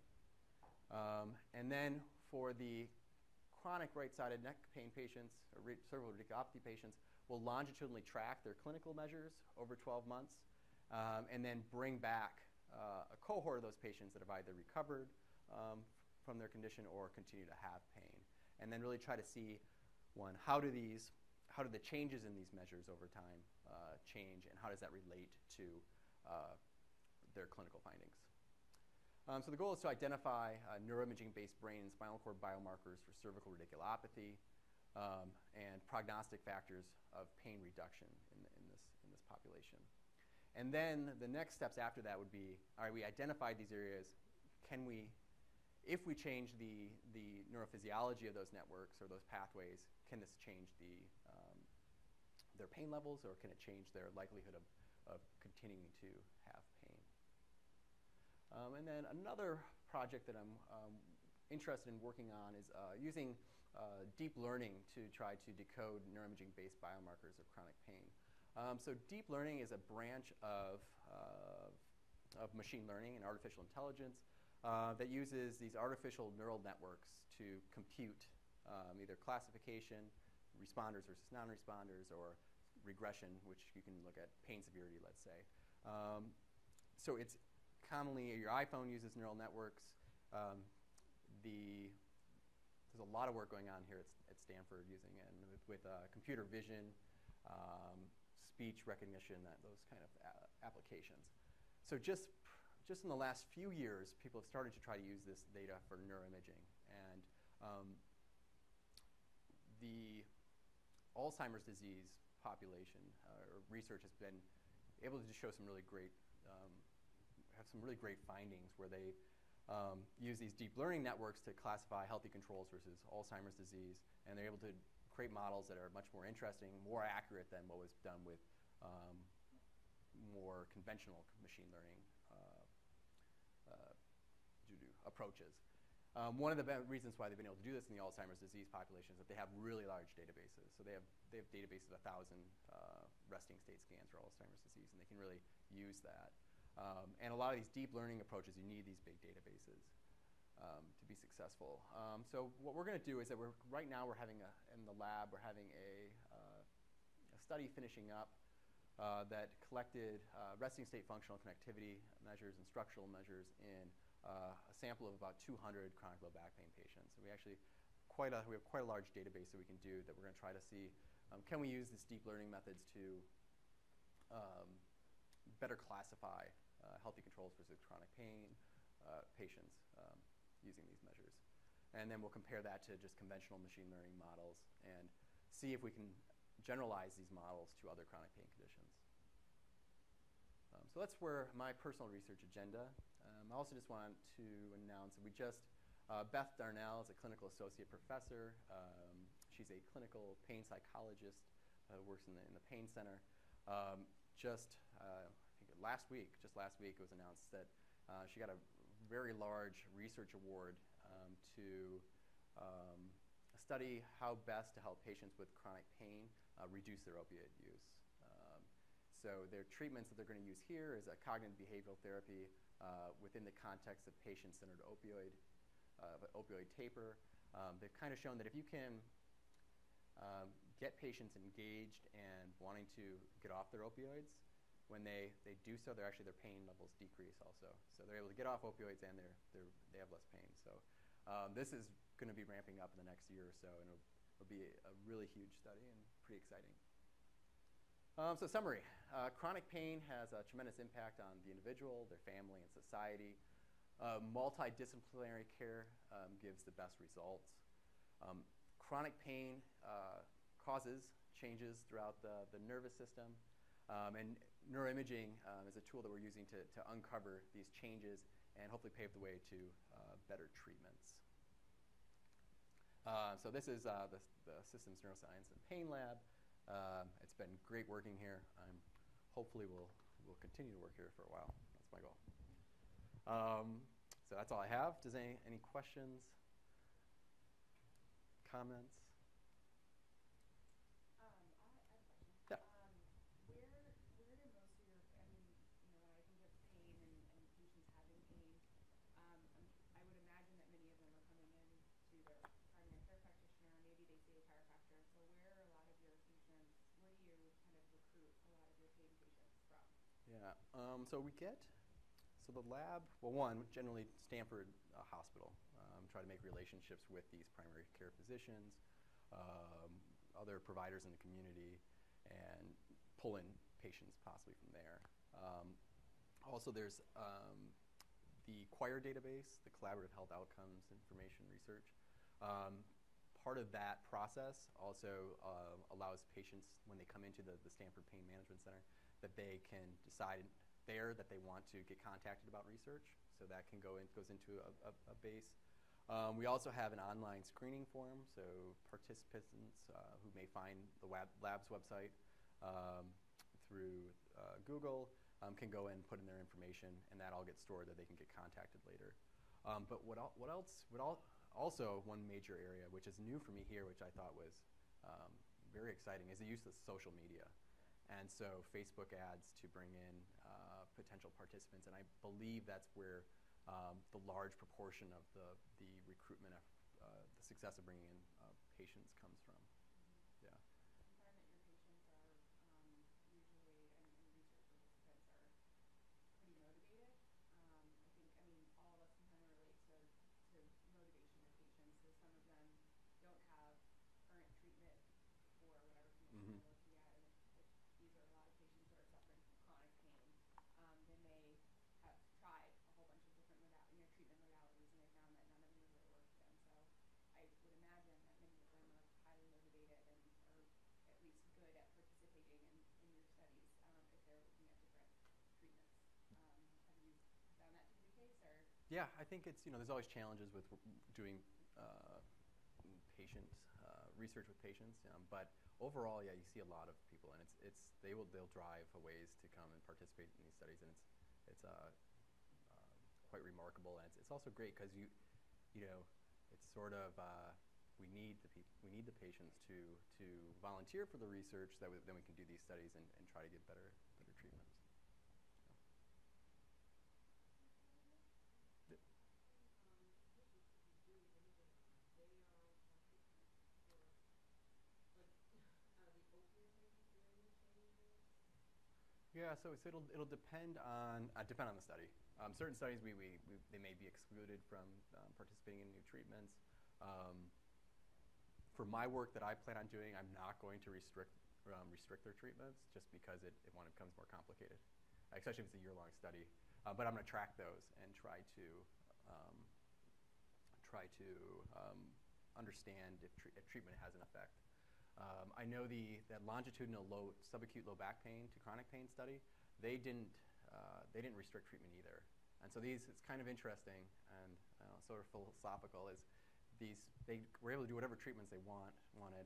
Um, and then for the chronic right-sided neck pain patients, or cervical radiculopathy patients, we'll longitudinally track their clinical measures over 12 months, um, and then bring back uh, a cohort of those patients that have either recovered um, from their condition or continue to have pain. And then really try to see, one, how do these, how do the changes in these measures over time uh, change and how does that relate to uh, their clinical findings. Um, so the goal is to identify uh, neuroimaging-based brain and spinal cord biomarkers for cervical radiculopathy um, and prognostic factors of pain reduction in, in, this, in this population. And then the next steps after that would be, all right, we identified these areas. Can we if we change the, the neurophysiology of those networks or those pathways, can this change the, um, their pain levels or can it change their likelihood of, of continuing to? Um, and then another project that I'm um, interested in working on is uh, using uh, deep learning to try to decode neuroimaging-based biomarkers of chronic pain. Um, so deep learning is a branch of, uh, of machine learning and artificial intelligence uh, that uses these artificial neural networks to compute um, either classification, responders versus non-responders, or regression, which you can look at pain severity, let's say. Um, so it's commonly, your iPhone uses neural networks. Um, the, there's a lot of work going on here at, at Stanford using it with, with uh, computer vision, um, speech recognition, that, those kind of applications. So just, just in the last few years, people have started to try to use this data for neuroimaging. And um, the Alzheimer's disease population uh, research has been able to show some really great, um, have some really great findings where they um, use these deep learning networks to classify healthy controls versus Alzheimer's disease, and they're able to create models that are much more interesting, more accurate than what was done with um, more conventional machine learning uh, uh, approaches. Um, one of the reasons why they've been able to do this in the Alzheimer's disease population is that they have really large databases. So they have, they have databases of 1,000 uh, resting state scans for Alzheimer's disease, and they can really use that. Um, and a lot of these deep learning approaches, you need these big databases um, to be successful. Um, so what we're going to do is that we're, right now we're having a, in the lab, we're having a, uh, a study finishing up uh, that collected uh, resting state functional connectivity measures and structural measures in uh, a sample of about 200 chronic low back pain patients. And we actually quite a, we have quite a large database that we can do that we're going to try to see um, can we use these deep learning methods to um, better classify healthy controls versus chronic pain uh, patients um, using these measures. And then we'll compare that to just conventional machine learning models and see if we can generalize these models to other chronic pain conditions. Um, so that's where my personal research agenda. Um, I also just want to announce that we just, uh, Beth Darnall is a clinical associate professor. Um, she's a clinical pain psychologist uh, works in the, in the pain center. Um, just, uh, last week, just last week, it was announced that uh, she got a very large research award um, to um, study how best to help patients with chronic pain uh, reduce their opioid use. Um, so their treatments that they're going to use here is a cognitive behavioral therapy uh, within the context of patient-centered opioid, uh, opioid taper. Um, they've kind of shown that if you can um, get patients engaged and wanting to get off their opioids, when they, they do so, they're actually their pain levels decrease also. So they're able to get off opioids and they're, they're, they have less pain. So um, this is going to be ramping up in the next year or so, and it'll, it'll be a, really huge study and pretty exciting. Um, so summary, uh, chronic pain has a tremendous impact on the individual, their family, and society. Uh, multidisciplinary care um, gives the best results. Um, chronic pain uh, causes changes throughout the, the nervous system, um, and neuroimaging um, is a tool that we're using to, to uncover these changes and hopefully pave the way to uh, better treatments. Uh, so this is uh, the, the Systems Neuroscience and Pain Lab. Um, it's been great working here. I'm hopefully we'll we'll continue to work here for a while. That's my goal. Um, so that's all I have. Does any any questions, comments? Um, so we get, so the lab, well, one, generally Stanford uh, Hospital. Um, try to make relationships with these primary care physicians, um, other providers in the community, and pull in patients possibly from there. Um, also, there's um, the CHOIR database, the Collaborative Health Outcomes Information Research. Um, part of that process also uh, allows patients, when they come into the, the Stanford Pain Management Center, that they can decide there that they want to get contacted about research. So that can go in, goes into a, a, a base. Um, we also have an online screening form, so participants uh, who may find the lab's website um, through uh, Google um, can go in and put in their information, and that all gets stored that they can get contacted later. Um, but what, what else? What al also one major area, which is new for me here, which I thought was um, very exciting, is the use of social media. and so Facebook ads to bring in uh, potential participants. And I believe that's where um, the large proportion of the, the recruitment of uh, the success of bringing in uh, patients comes from. Yeah. I find that your patients are um, usually, and, and research participants are pretty motivated. Um, I think, I mean, all of us can kind of relate to, to motivation of patients. So some of them don't have current treatment for whatever condition Mhm. they're looking at. And if, if these are a lot of patients who are suffering from chronic pain, um, they may have tried a whole bunch of different moda- you know, treatment modalities and they found that none of them have really worked for them. So I would imagine that many of them are highly motivated and are at least good at participating in, in your studies um, if they're looking at different treatments. Um, have you found that to be the case, or Yeah, I think it's, you know, there's always challenges with doing uh, patient uh, research with patients, um, but overall, yeah, you see a lot of people, and it's, it's they will they'll drive ways to come and participate in these studies, and it's it's uh, um, quite remarkable, and it's, it's also great because you you know it's sort of uh, we need the peop- we need the patients to to volunteer for the research that we, then we can do these studies and, and try to get better better treatments. Yeah. Yeah, so, so it'll, it'll depend on uh, depend on the study. Um, certain studies we, we, we they may be excluded from um, participating in new treatments. Um, for my work that I plan on doing, I'm not going to restrict um, restrict their treatments just because it, it one, it becomes more complicated, especially if it's a year long study. Uh, but I'm going to track those and try to um, try to um, understand if, tre- if treatment. Um, I know the that longitudinal low subacute low back pain to chronic pain study. They didn't uh, they didn't restrict treatment either, and so these it's kind of interesting and uh, sort of philosophical. Is these they were able to do whatever treatments they want wanted,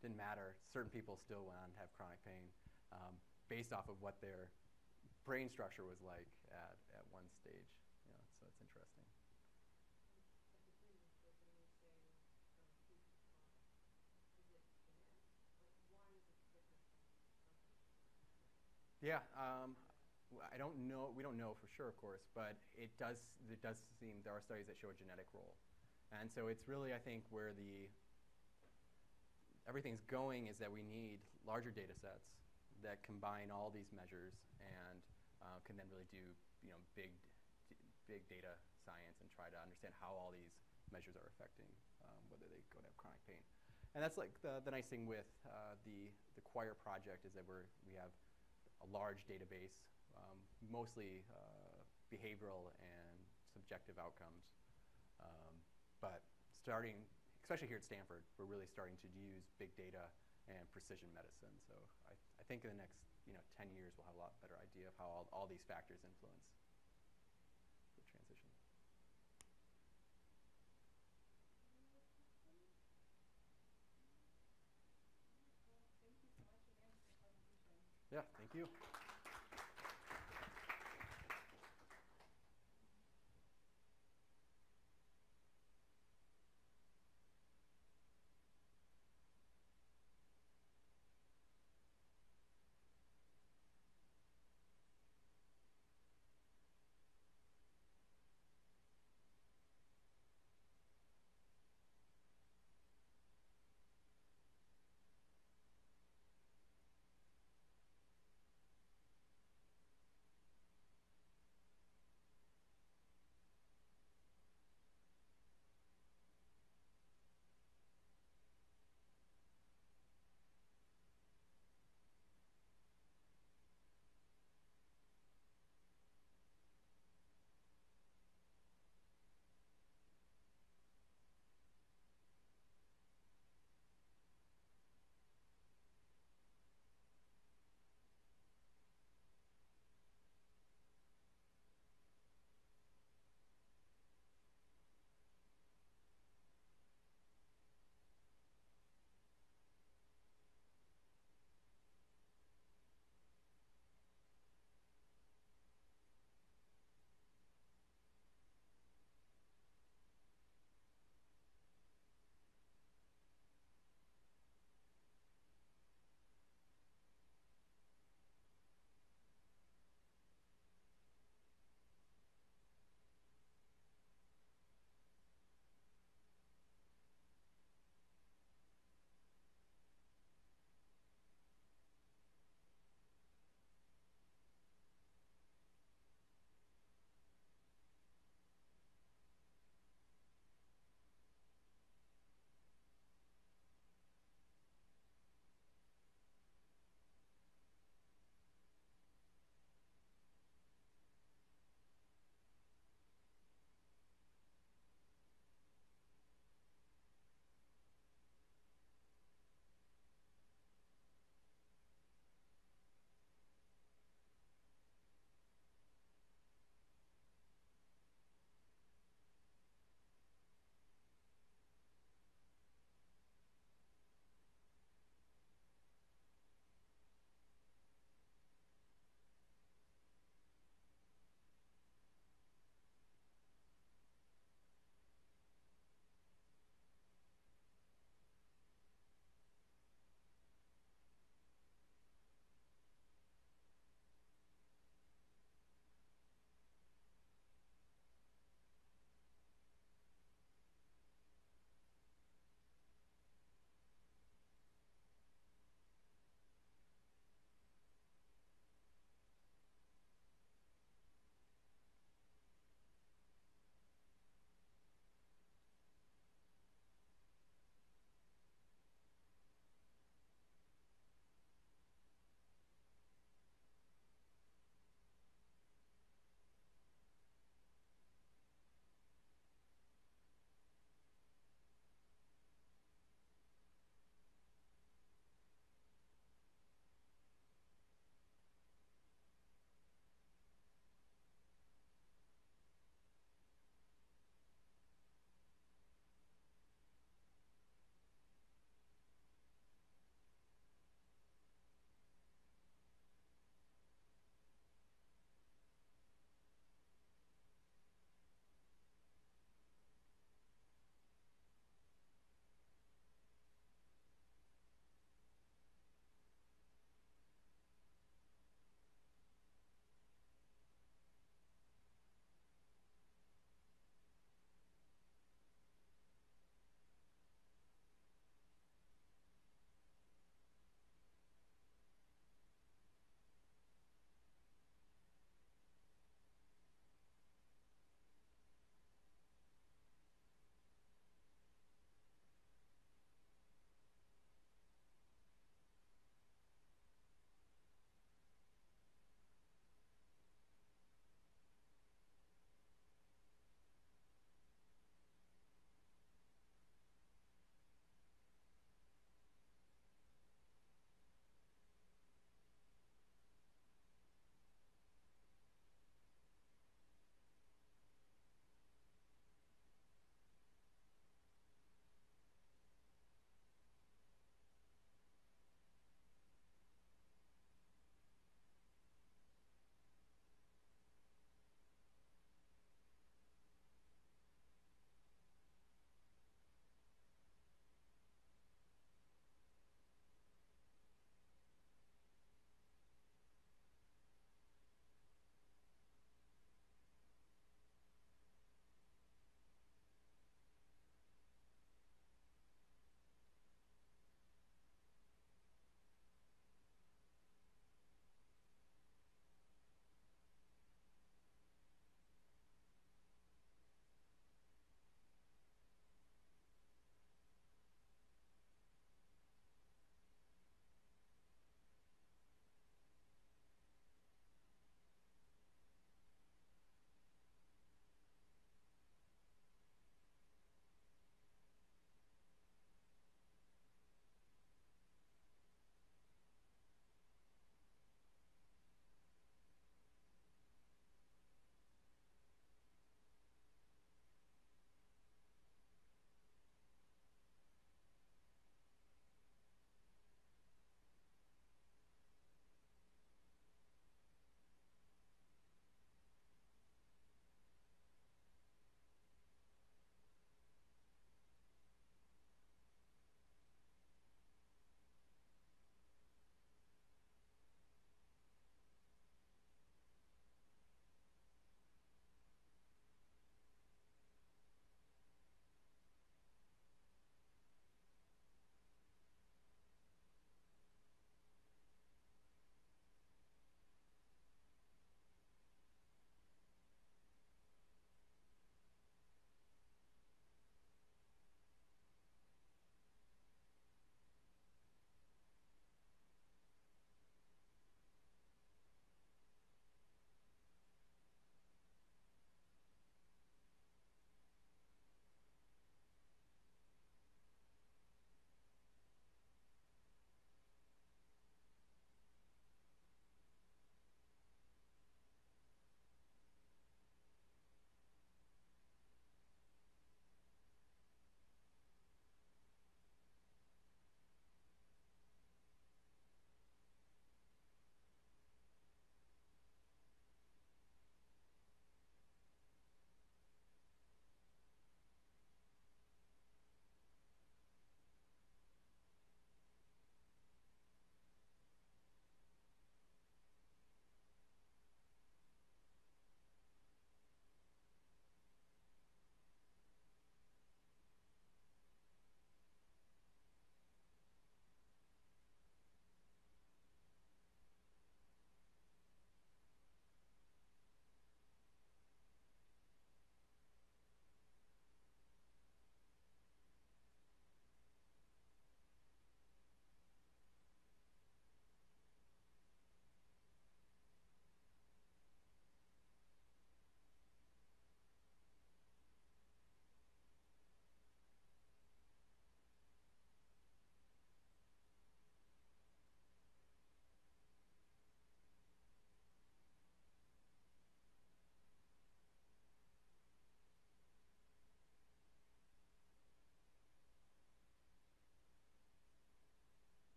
didn't matter. Certain people still went on to have chronic pain um, based off of what their brain structure was like at, at one stage. You know, so it's interesting. Yeah, um, I don't know. We don't know for sure, of course, but it does. It does seem there are studies that show a genetic role, and so it's really, I think, where the everything's going is that we need larger data sets that combine all these measures and uh, can then really do, you know, big, big data science and try to understand how all these measures are affecting um, whether they go to have chronic pain. And that's like the, the nice thing with uh, the the Choir project is that we're we have a large database, um, mostly uh, behavioral and subjective outcomes. Um, but starting, especially here at Stanford, we're really starting to use big data and precision medicine. So I, I think in the next you know 10 years we'll have a lot better idea of how all, all these factors influence the transition. well, thank you so much again for the presentation. Yeah, thank you.